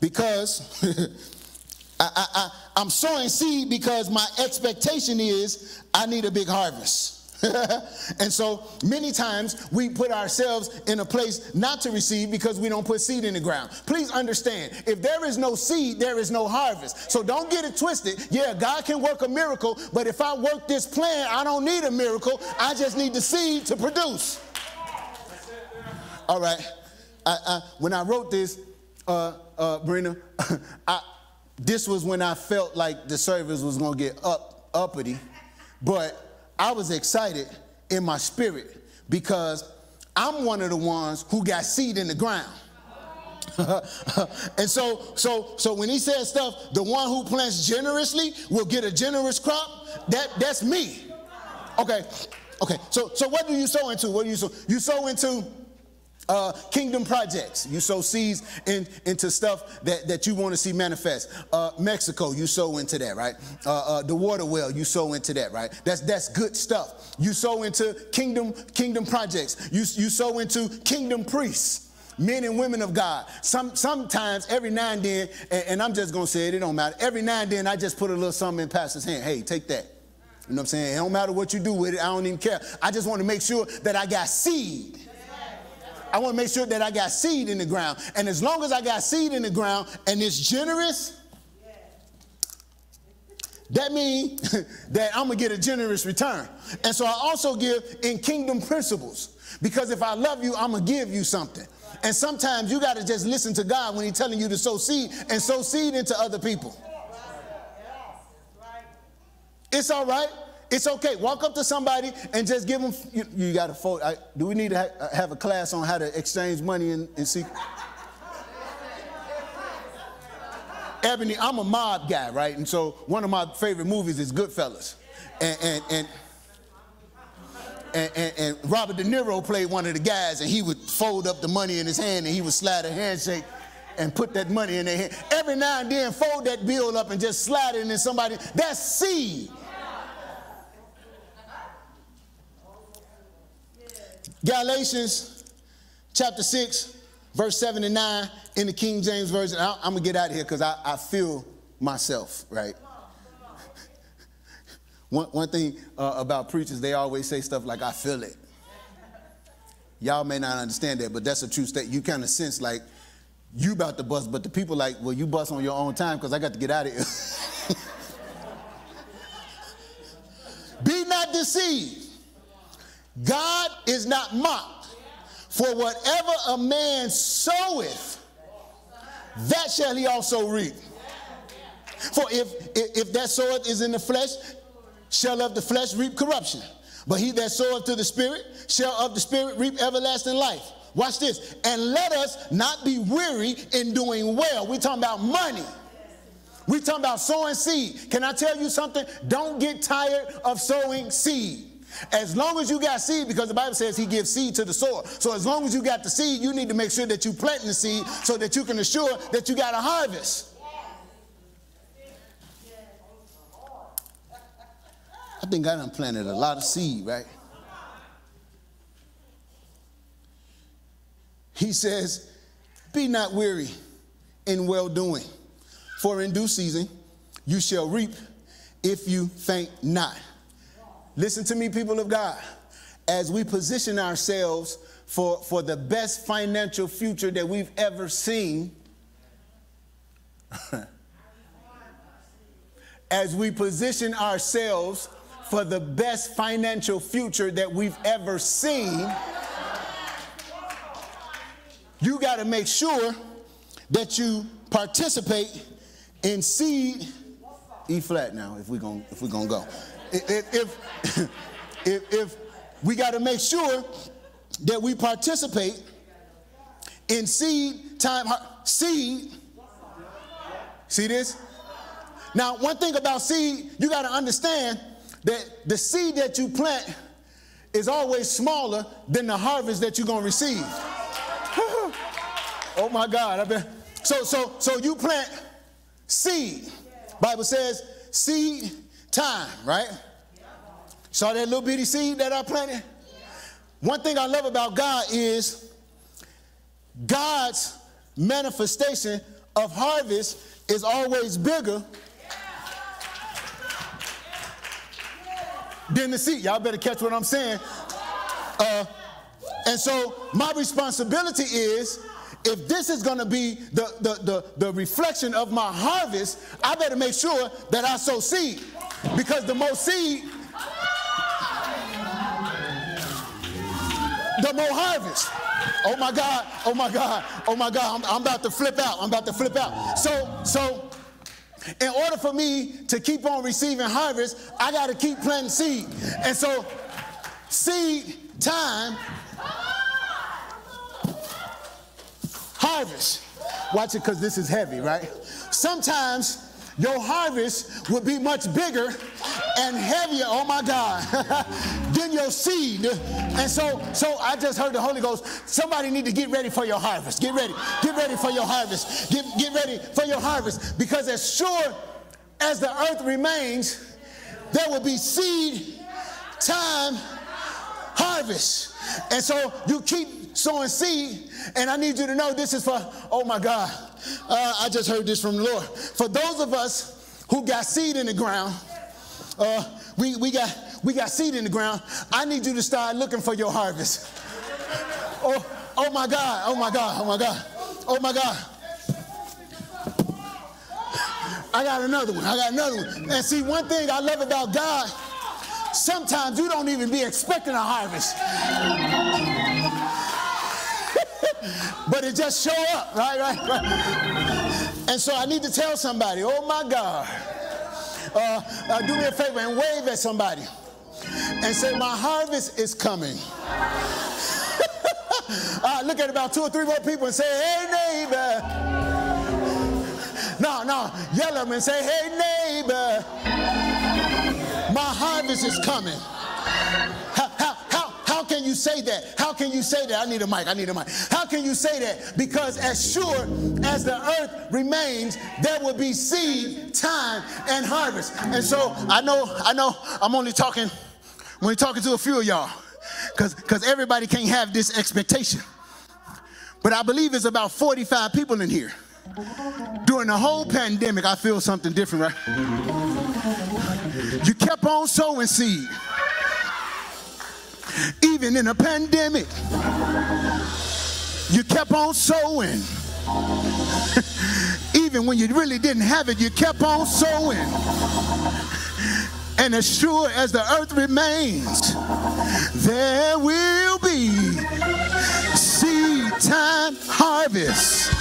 Because I, I, I, I'm sowing seed because my expectation is I need a big harvest. and so many times we put ourselves in a place not to receive because we don't put seed in the ground. Please understand, if there is no seed, there is no harvest. So don't get it twisted. Yeah, God can work a miracle, but if I work this plan, I don't need a miracle. I just need the seed to produce. All right. I, I, when I wrote this, uh, uh, Brina, I, this was when I felt like the service was going to get up, uppity, but I was excited in my spirit because I'm one of the ones who got seed in the ground. and so, so, so when he says stuff, the one who plants generously will get a generous crop. That that's me. Okay, okay. So, so what do you sow into? What do you sow? You sow into uh, kingdom projects. You sow seeds in, into stuff that, that you want to see manifest. Uh, Mexico, you sow into that, right? Uh, uh, the water well, you sow into that, right? That's that's good stuff. You sow into kingdom kingdom projects. You you sow into kingdom priests. Men and women of God. Some sometimes every now and then, and, and I'm just gonna say it, it don't matter. Every now and then I just put a little something in pastor's hand. Hey, take that. You know what I'm saying? It don't matter what you do with it, I don't even care. I just want to make sure that I got seed. I want to make sure that I got seed in the ground. And as long as I got seed in the ground and it's generous, that means that I'm going to get a generous return. And so I also give in kingdom principles. Because if I love you, I'm going to give you something. And sometimes you got to just listen to God when He's telling you to sow seed and sow seed into other people. It's all right. It's okay. Walk up to somebody and just give them. You, you got to fold. I, do we need to ha- have a class on how to exchange money in, in secret? Ebony, I'm a mob guy, right? And so one of my favorite movies is Goodfellas, and and and. And, and, and Robert De Niro played one of the guys, and he would fold up the money in his hand, and he would slide a handshake and put that money in their hand. Every now and then, fold that bill up and just slide it in somebody. That's seed. Galatians chapter 6, verse 7 and 9 in the King James Version. I, am going to get out of here because I, I feel myself, right? one, one thing uh, about preachers, they always say stuff like, I feel it. Y'all may not understand that, but that's a true state. You kind of sense like you about to bust, but the people like, well, you bust on your own time because I got to get out of here. Be not deceived. God is not mocked. For whatever a man soweth, that shall he also reap. For if, if, if that soweth is in the flesh, shall of the flesh reap corruption. But he that soweth to the Spirit shall of the Spirit reap everlasting life. Watch this. And let us not be weary in doing well. We're talking about money. We're talking about sowing seed. Can I tell you something? Don't get tired of sowing seed. As long as you got seed, because the Bible says he gives seed to the sower. So as long as you got the seed, you need to make sure that you plant the seed so that you can assure that you got a harvest. I think I done planted a lot of seed, right? He says, Be not weary in well doing, for in due season you shall reap if you faint not. Listen to me, people of God. As we position ourselves for, for the best financial future that we've ever seen, as we position ourselves for the best financial future that we've ever seen, you got to make sure that you participate in seed E flat now if we're going if we're going to go. If if, if, if we got to make sure that we participate in seed time seed See this? Now, one thing about seed, you got to understand that the seed that you plant is always smaller than the harvest that you're going to receive. oh my God. I been, so, so, so you plant seed. Bible says seed time, right? Saw that little bitty seed that I planted? One thing I love about God is God's manifestation of harvest is always bigger than the seed. Y'all better catch what I'm saying. Uh, and so my responsibility is if this is going to be the, the, the, the reflection of my harvest, I better make sure that I sow seed. Because the more seed, the more harvest. Oh my God, oh my God, oh my God, I'm, I'm about to flip out. I'm about to flip out. So, so in order for me to keep on receiving harvest, I got to keep planting seed. And so, seed time, harvest. Watch it because this is heavy, right? Sometimes your harvest will be much bigger and heavier, oh my God, than your seed. And so, so I just heard the Holy Ghost. Somebody need to get ready for your harvest. Get ready. Get ready for your harvest. Get, get ready for your harvest. Because as sure as the earth remains, there will be seed, time, harvest. And so you keep sowing seed, and I need you to know this is for, oh my God, uh, I just heard this from the Lord. For those of us who got seed in the ground, uh, we, we, got, we got seed in the ground, I need you to start looking for your harvest. Oh, oh my God, oh my God, oh my God, oh my God. I got another one. I got another one. And see, one thing I love about God, sometimes you don't even be expecting a harvest. But it just show up, right, right, right. And so I need to tell somebody, oh my God, uh, uh, do me a favor and wave at somebody and say, my harvest is coming. uh, look at about two or three more people and say, hey neighbor. No, no, yell at them and say, hey neighbor, my harvest is coming. You say that? How can you say that? I need a mic, I need a mic. How can you say that? Because as sure as the earth remains, there will be seed, time, and harvest. And so I know, I know I'm only talking, I'm only talking to a few of y'all. Because because everybody can't have this expectation. But I believe it's about 45 people in here. During the whole pandemic, I feel something different, right? You kept on sowing seed. Even in a pandemic, you kept on sowing. Even when you really didn't have it, you kept on sowing. And as sure as the earth remains, there will be seed time harvest.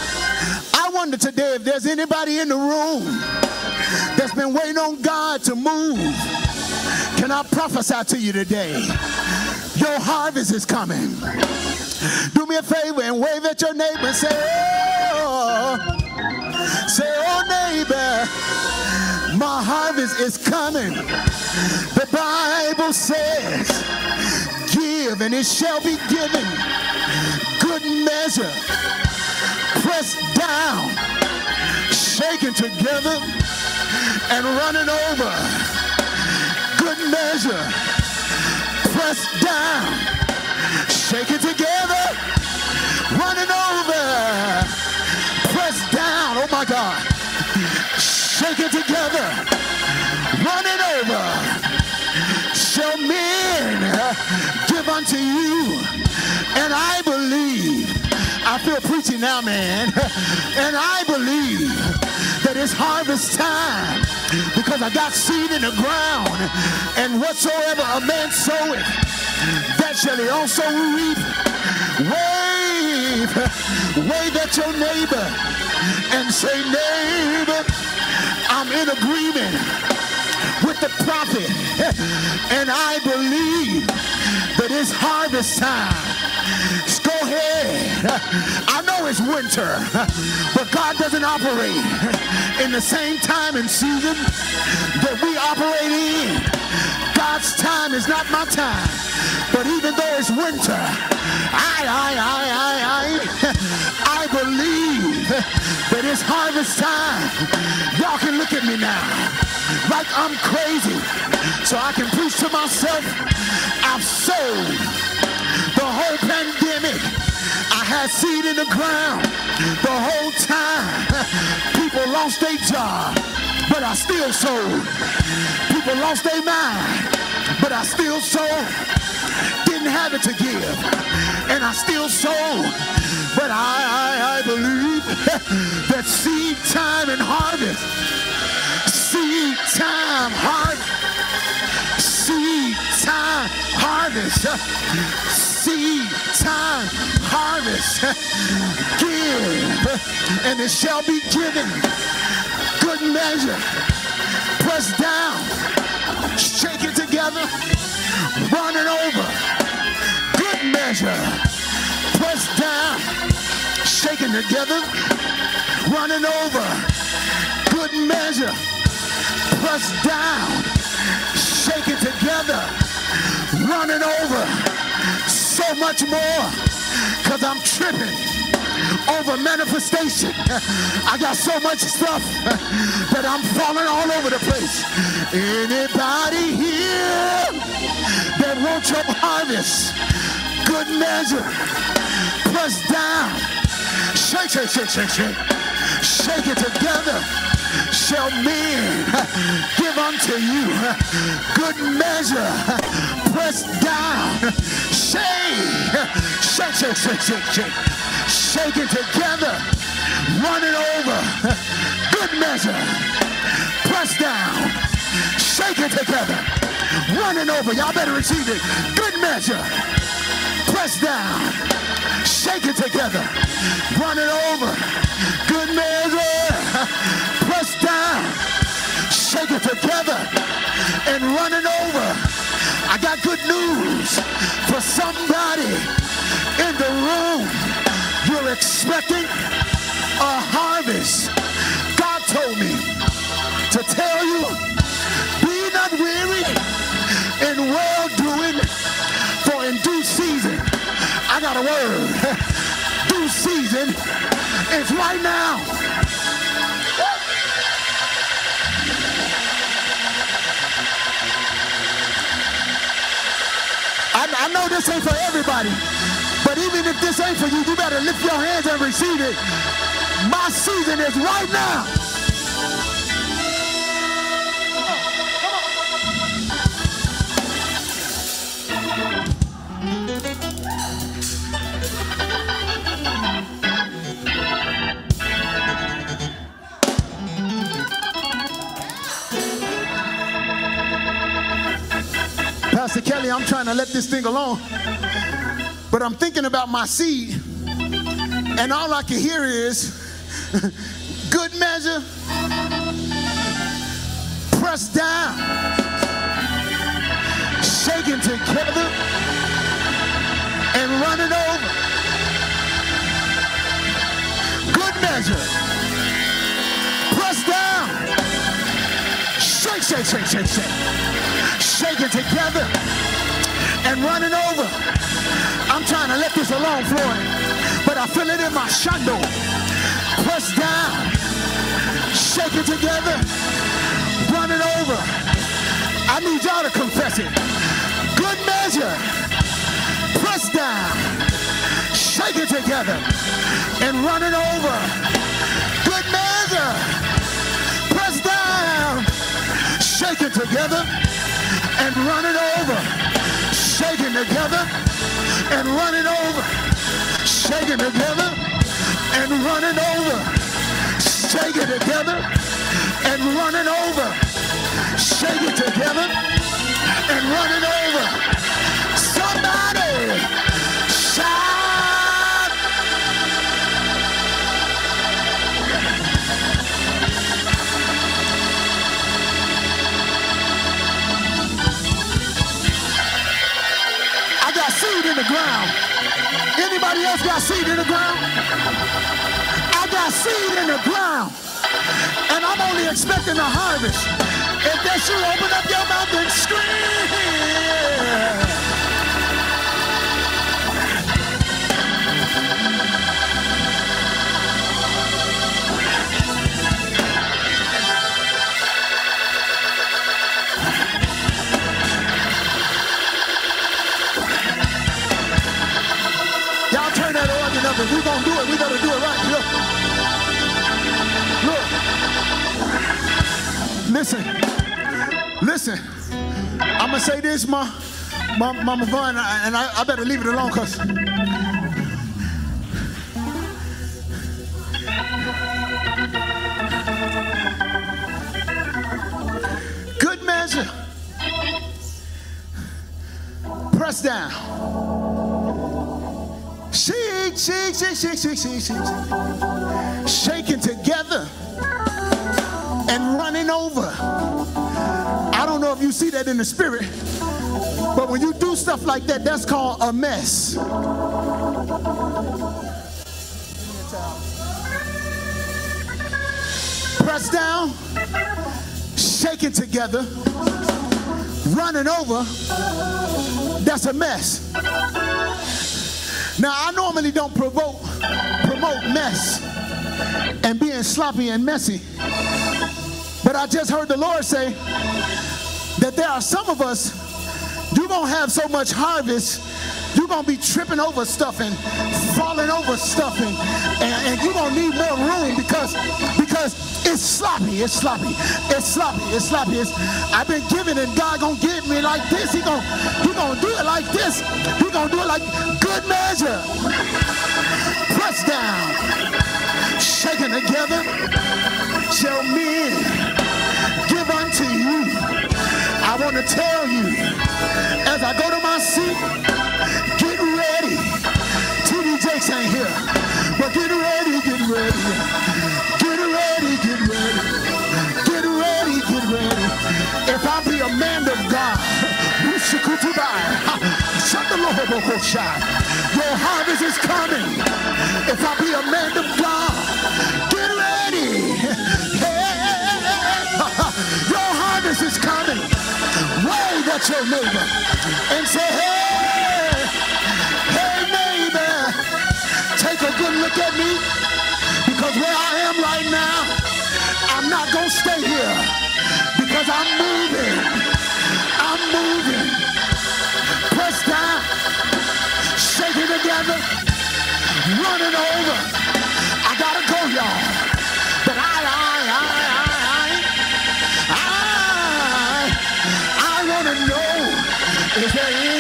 I wonder today if there's anybody in the room that's been waiting on God to move. Can I prophesy to you today? Your harvest is coming. Do me a favor and wave at your neighbor say, oh, say, oh neighbor, my harvest is coming. The Bible says, give and it shall be given. Good measure, pressed down, shaken together, and running over. Good measure, pressed down, shaken together, running over, pressed down. Oh my God. Shake it together, running over. Shall men uh, give unto you? And I believe, I feel preaching now, man, and I believe it's harvest time because I got seed in the ground, and whatsoever a man soweth, that shall he also reap. Wave, wave at your neighbor and say, neighbor, I'm in agreement with the prophet, and I believe that it's harvest time. I know it's winter, but God doesn't operate in the same time and season that we operate in. God's time is not my time, but even though it's winter, I, I, I, I, I, I believe that it's harvest time. Y'all can look at me now like I'm crazy, so I can preach to myself. I've sold the whole pandemic. I had seed in the ground the whole time. People lost their job, but I still sold. People lost their mind, but I still sold. Didn't have it to give, and I still sold. But I, I, I believe that seed time and harvest, seed time harvest, seed time harvest, seed time harvest. Give, and it shall be given. Good measure, pressed down, shake it together, running over. Good measure, pressed down, shaking together, running over. Good measure, pressed down, Shake it together, running over. So much more, cause I'm tripping over manifestation. I got so much stuff that I'm falling all over the place. Anybody here that wants your harvest? Good measure. Press down. Shake, shake, shake, shake, shake. Shake it together. Shall men give unto you good measure. Press down. Shake. Shake, shake, shake, shake, shake. Shake it together. Run it over. Good measure. Press down. Shake it together. Run it over. Y'all better receive it. Good measure. Press down. Shake it together. Run it over. Good measure. Together. And run it over. I got good news for somebody in the room. You're expecting a harvest. God told me to tell you, be not weary in well doing, for in due season, I got a word. due season is right now. I know this ain't for everybody, but even if this ain't for you, you better lift your hands and receive it. My season is right now. Pastor I'm trying to let this thing alone, but I'm thinking about my seed, and all I can hear is good measure, pressed down, shaken together, and running over. Good measure, pressed down, shake, shake, shake, shake, shake shaking together and running over. I'm trying to let this alone, Floyd, but I feel it in my shando. Press down, shake it together, running over. I need y'all to confess it. Good measure, press down, shake it together, and running over. Good measure, press down, shake it together and run it over. Shaking together and running over. Shaking together and running over. shaking together and running over. shaking together and running over. Else got seed in the ground? I got seed in the ground. And I'm only expecting a harvest. If that's you, open up your mouth and scream. If we're going to do it, we're going to do it right. Look. Look. Listen. Listen. I'm going to say this, Ma. Ma Mama Vaughn, and I, I better leave it alone because... Good measure. Press down. Shake, shake, shake, shake, shake, shake. Shaking together and running over. I don't know if you see that in the spirit, but when you do stuff like that, that's called a mess. Press down, shaking together, running over. That's a mess. Now, I normally don't promote, promote mess and being sloppy and messy. But I just heard the Lord say that there are some of us, you're going to have so much harvest, you're to be tripping over stuff and falling over stuff, and, and, and you're to need more room because, because it's sloppy, it's sloppy, it's sloppy, it's sloppy. It's, I've been giving and God to give me like this. He gonna he gonna do it like this. He to do it like good measure. Press down, shaking together, shall men give unto you. I want to tell you, as I go to my seat, get ready. TD Jakes ain't here, but get ready, get ready. Get ready, get ready. Get ready, get ready. If I be a man of God, shy. Oh, your harvest is coming. If I be a man of God, get ready. hey. Your harvest is coming. Wave at your neighbor and say, hey, hey neighbor, take a good look at me because where I am right now, I'm not going to stay here because I'm moving. I'm moving. Press down, shaking together, running over. I gotta go, y'all. But I, I, I, I, I, I, I wanna know, is there anybody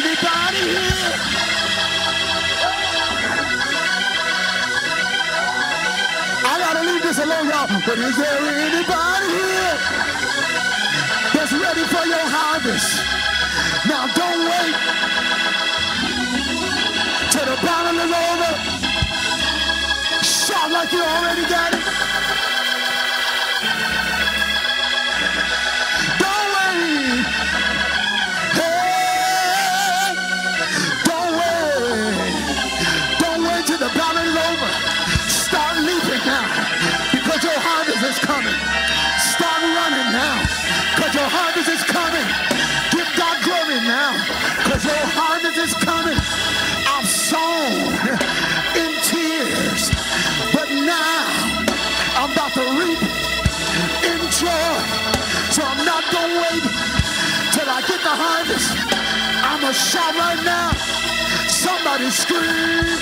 alone, y'all. But is there anybody here that's ready for your harvest? Now don't wait till the battle is over. Shout like you already got it. Harvest is coming. Give God glory now because your harvest is coming. I've sown in tears, but now I'm about to reap in joy. So I'm not going to wait till I get the harvest. I'm going to shout right now. Somebody scream.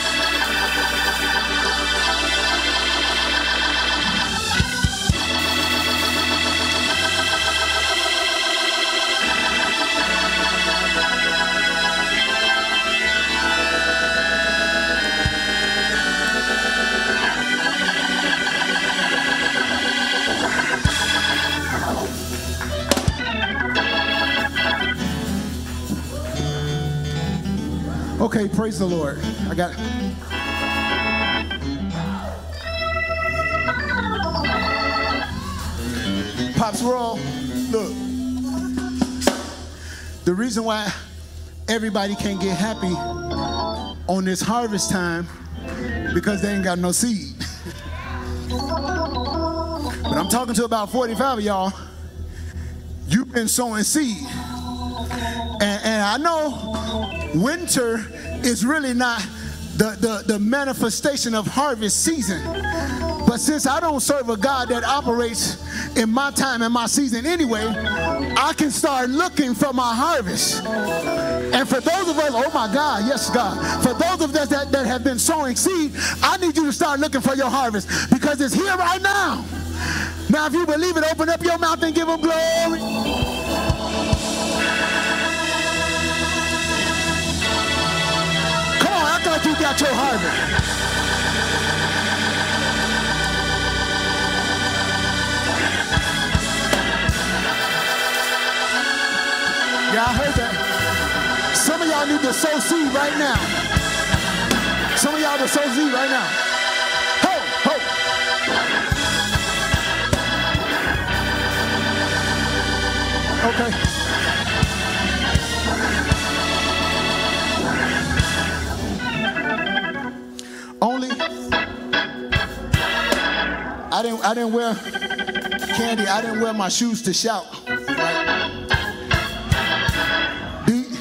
Okay, praise the Lord. I got. Pops Roll, look. The reason why everybody can't get happy on this harvest time because they ain't got no seed. but I'm talking to about 45 of y'all. You've been sowing seed. And, and I know winter is really not the, the, the manifestation of harvest season. But since I don't serve a God that operates in my time and my season anyway, I can start looking for my harvest. And for those of us, oh my God, yes, God. For those of us that, that have been sowing seed, I need you to start looking for your harvest because it's here right now. Now, if you believe it, open up your mouth and give them glory. Like you got your harvest. Yeah, I heard that. Some of y'all need to sow seed right now. Some of y'all to sow seed right now. Ho, ho. Okay. I didn't I didn't wear candy, I didn't wear my shoes to shout. Right? These,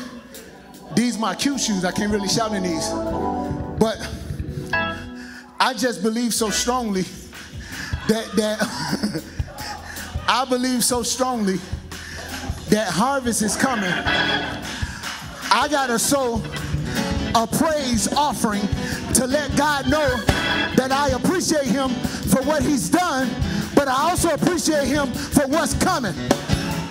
these my cute shoes. I can't really shout in these. But I just believe so strongly that that I believe so strongly that harvest is coming. I gotta sow a praise offering to let God know that I appreciate him for what he's done, but I also appreciate him for what's coming.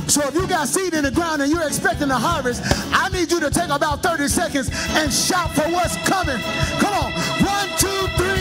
So if you got seed in the ground and you're expecting a harvest, I need you to take about 30 seconds and shout for what's coming. Come on. One, two, three,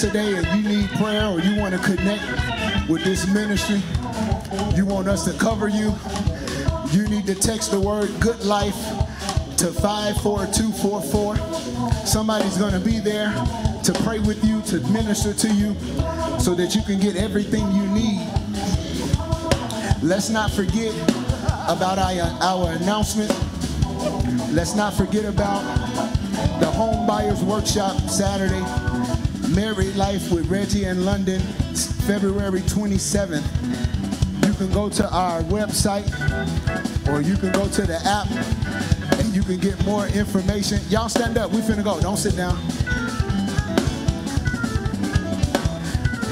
today and you need prayer or you want to connect with this ministry, you want us to cover you, you need to text the word good life to 54244. Somebody's going to be there to pray with you, to minister to you, so that you can get everything you need. Let's not forget about our, our announcement. Let's not forget about the Home Buyers Workshop Saturday, Married Life with Reggie in London, February 27th. You can go to our website or you can go to the app and you can get more information. Y'all stand up. We finna go. Don't sit down.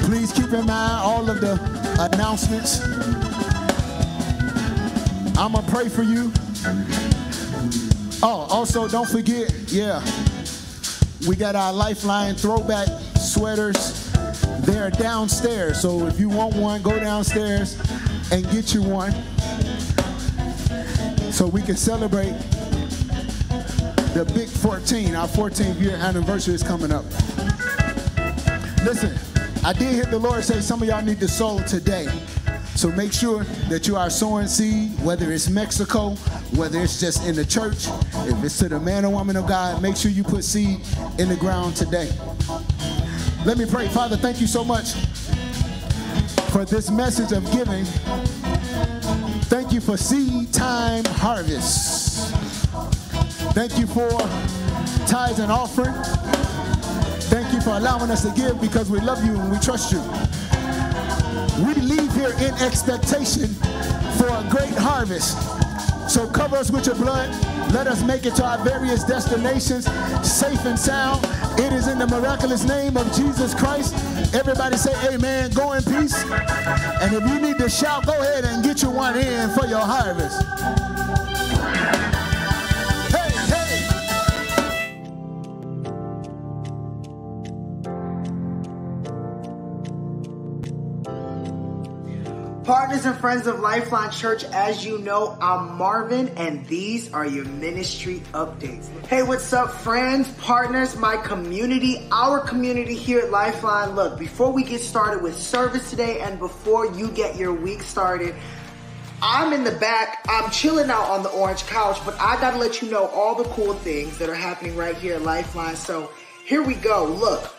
Please keep in mind all of the announcements. I'm gonna pray for you. Oh, also don't forget, yeah, we got our Lifeline throwback sweaters. They're downstairs, so if you want one, go downstairs and get you one, so we can celebrate the big 14. Our 14th year anniversary is coming up. Listen, I did hear the Lord say some of y'all need to sow today. So make sure that you are sowing seed, whether it's Mexico, whether it's just in the church, if it's to the man or woman of God, make sure you put seed in the ground today. Let me pray. Father, thank you so much for this message of giving. Thank you for seed time harvest. Thank you for tithes and offering. Thank you for allowing us to give because we love you and we trust you. We leave here in expectation for a great harvest. So cover us with your blood. Let us make it to our various destinations safe and sound. It is in the miraculous name of Jesus Christ. Everybody say amen. Go in peace. And if you need to shout, go ahead and get you one in for your harvest. Partners and friends of Lifeline Church, as you know, I'm Marvin, and these are your ministry updates. Hey, what's up, friends, partners, my community, our community here at Lifeline? Look, before we get started with service today and before you get your week started, I'm in the back. I'm chilling out on the orange couch, but I gotta let you know all the cool things that are happening right here at Lifeline. So here we go. Look,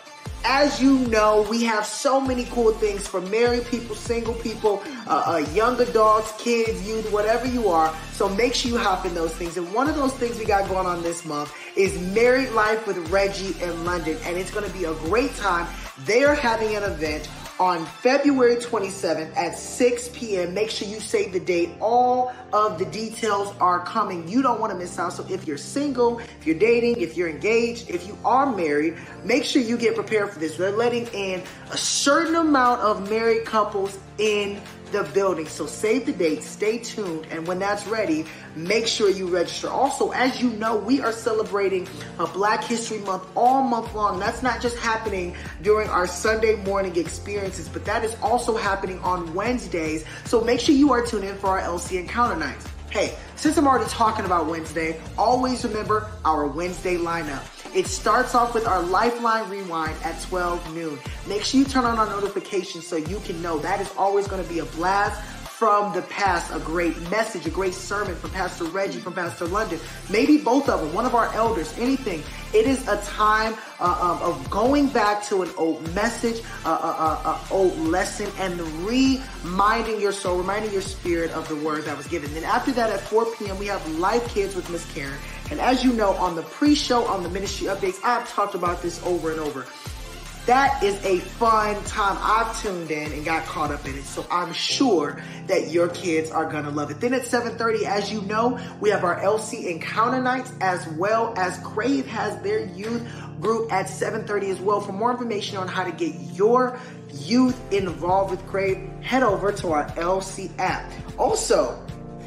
as you know, we have so many cool things for married people, single people, uh, uh, young adults, kids, youth, whatever you are. So make sure you hop in those things. And one of those things we got going on this month is Married Life with Reggie in London. And it's going to be a great time. They are having an event on February 27th at 6 p.m. Make sure you save the date. All of the details are coming. You don't want to miss out. So if you're single, if you're dating, if you're engaged, if you are married, make sure you get prepared for this. They're letting in a certain amount of married couples in the building. So save the date, stay tuned, and when that's ready, make sure you register. Also, as you know, we are celebrating a Black History Month all month long. That's not just happening during our Sunday morning experiences, but that is also happening on Wednesdays. So make sure you are tuned in for our LC Encounter Nights. Hey, since I'm already talking about Wednesday, always remember our Wednesday lineup. It starts off with our Lifeline Rewind at 12 noon. Make sure you turn on our notifications so you can know that is always going to be a blast from the past, a great message, a great sermon from Pastor Reggie, from Pastor London, maybe both of them, one of our elders, anything. It is a time uh, um, of going back to an old message, uh, uh, uh, old lesson, and reminding your soul, reminding your spirit of the word that was given. Then after that, at 4 p.m., we have Life Kids with Miss Karen. And as you know, on the pre-show, on the ministry updates, I've talked about this over and over. That is a fun time. I've tuned in and got caught up in it. So I'm sure that your kids are gonna love it. Then at 7:30, as you know, we have our LC Encounter Nights as well as Crave has their youth group at 7:30 as well. For more information on how to get your youth involved with Crave, head over to our LC app. Also,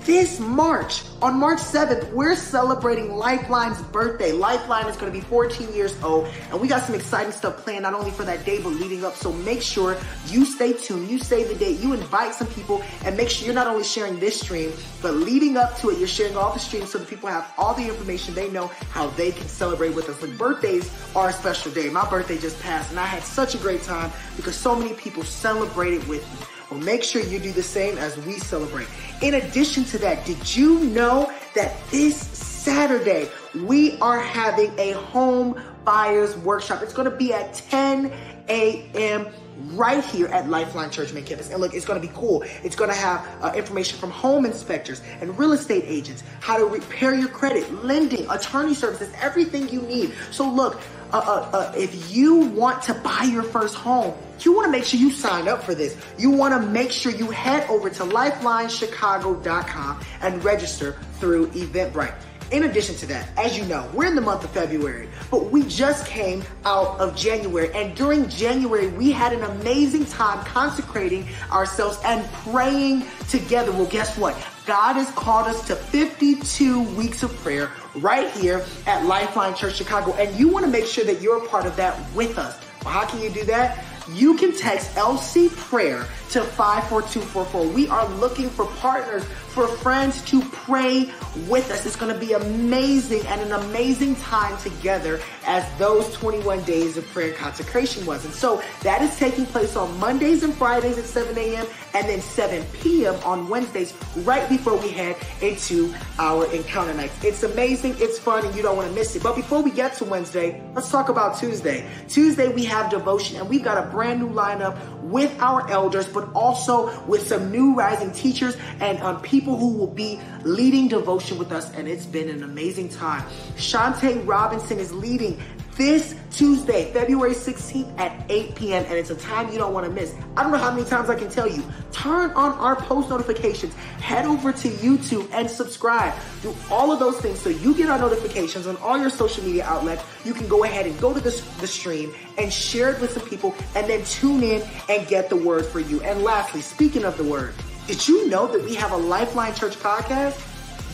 this March, on March 7th, we're celebrating Lifeline's birthday. Lifeline is going to be 14 years old, and we got some exciting stuff planned not only for that day, but leading up. So make sure you stay tuned, you save the date, you invite some people, and make sure you're not only sharing this stream, but leading up to it, you're sharing all the streams so the people have all the information they know how they can celebrate with us. Like birthdays are a special day. My birthday just passed, and I had such a great time because so many people celebrated with me. Well, make sure you do the same as we celebrate. In addition to that, did you know that this Saturday we are having a home buyers workshop? It's going to be at 10 a.m. right here at Lifeline Church Main Campus. And look, it's going to be cool. It's going to have uh, information from home inspectors and real estate agents, how to repair your credit, lending, attorney services, everything you need. So look, uh, uh, uh, if you want to buy your first home, you want to make sure you sign up for this. You want to make sure you head over to lifelinechicago.com and register through Eventbrite. In addition to that, as you know, we're in the month of February, but we just came out of January. And during January, we had an amazing time consecrating ourselves and praying together. Well, guess what? God has called us to 52 weeks of prayer right here at Lifeline Church Chicago. And you want to make sure that you're a part of that with us. Well, how can you do that? You can text LC Prayer to 54244. We are looking for partners, for friends to pray with us. It's going to be amazing and an amazing time together as those 21 days of prayer consecration was. And so that is taking place on Mondays and Fridays at 7 a.m. and then 7 p.m. on Wednesdays, right before we head into our encounter nights. It's amazing, it's fun, and you don't want to miss it. But before we get to Wednesday, let's talk about Tuesday. Tuesday, we have devotion, and we've got a brand new lineup with our elders, but also with some new rising teachers and um, people who will be leading devotion with us. And it's been an amazing time. Shantae Robinson is leading this Tuesday, February 16th at 8 p.m. And it's a time you don't want to miss. I don't know how many times I can tell you. Turn on our post notifications. Head over to YouTube and subscribe. Do all of those things so you get our notifications on all your social media outlets. You can go ahead and go to the, the stream and share it with some people and then tune in and get the word for you. And lastly, speaking of the word, did you know that we have a Lifeline Church podcast?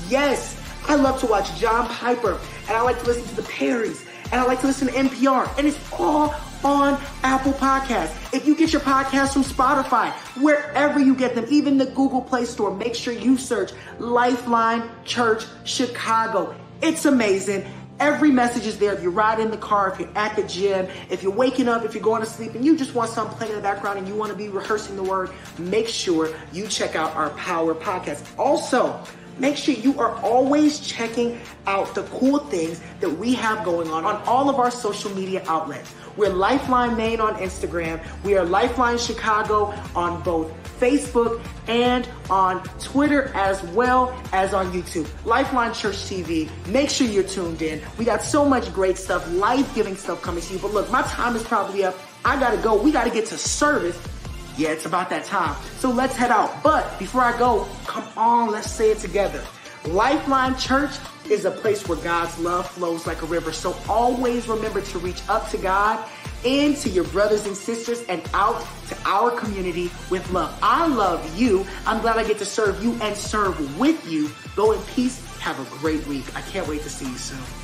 Yes, I love to watch John Piper and I like to listen to the Perrys and I like to listen to NPR and it's all on Apple Podcasts. If you get your podcast from Spotify, wherever you get them, even the Google Play Store, make sure you search Lifeline Church Chicago. It's amazing. Every message is there. If you ride in the car, if you're at the gym, if you're waking up, if you're going to sleep, and you just want something playing in the background and you want to be rehearsing the word, make sure you check out our Power Podcast. Also, make sure you are always checking out the cool things that we have going on on all of our social media outlets. We're Lifeline Maine on Instagram. We are Lifeline Chicago on both Facebook and on Twitter as well as on YouTube. Lifeline Church TV. Make sure you're tuned in. We got so much great stuff, life-giving stuff coming to you. But look, my time is probably up. I gotta go. We gotta get to service. Yeah, it's about that time. So let's head out. But before I go, come on, let's say it together. Lifeline Church is a place where God's love flows like a river. So always remember to reach up to God and to your brothers and sisters and out to our community with love. I love you. I'm glad I get to serve you and serve with you. Go in peace. Have a great week. I can't wait to see you soon.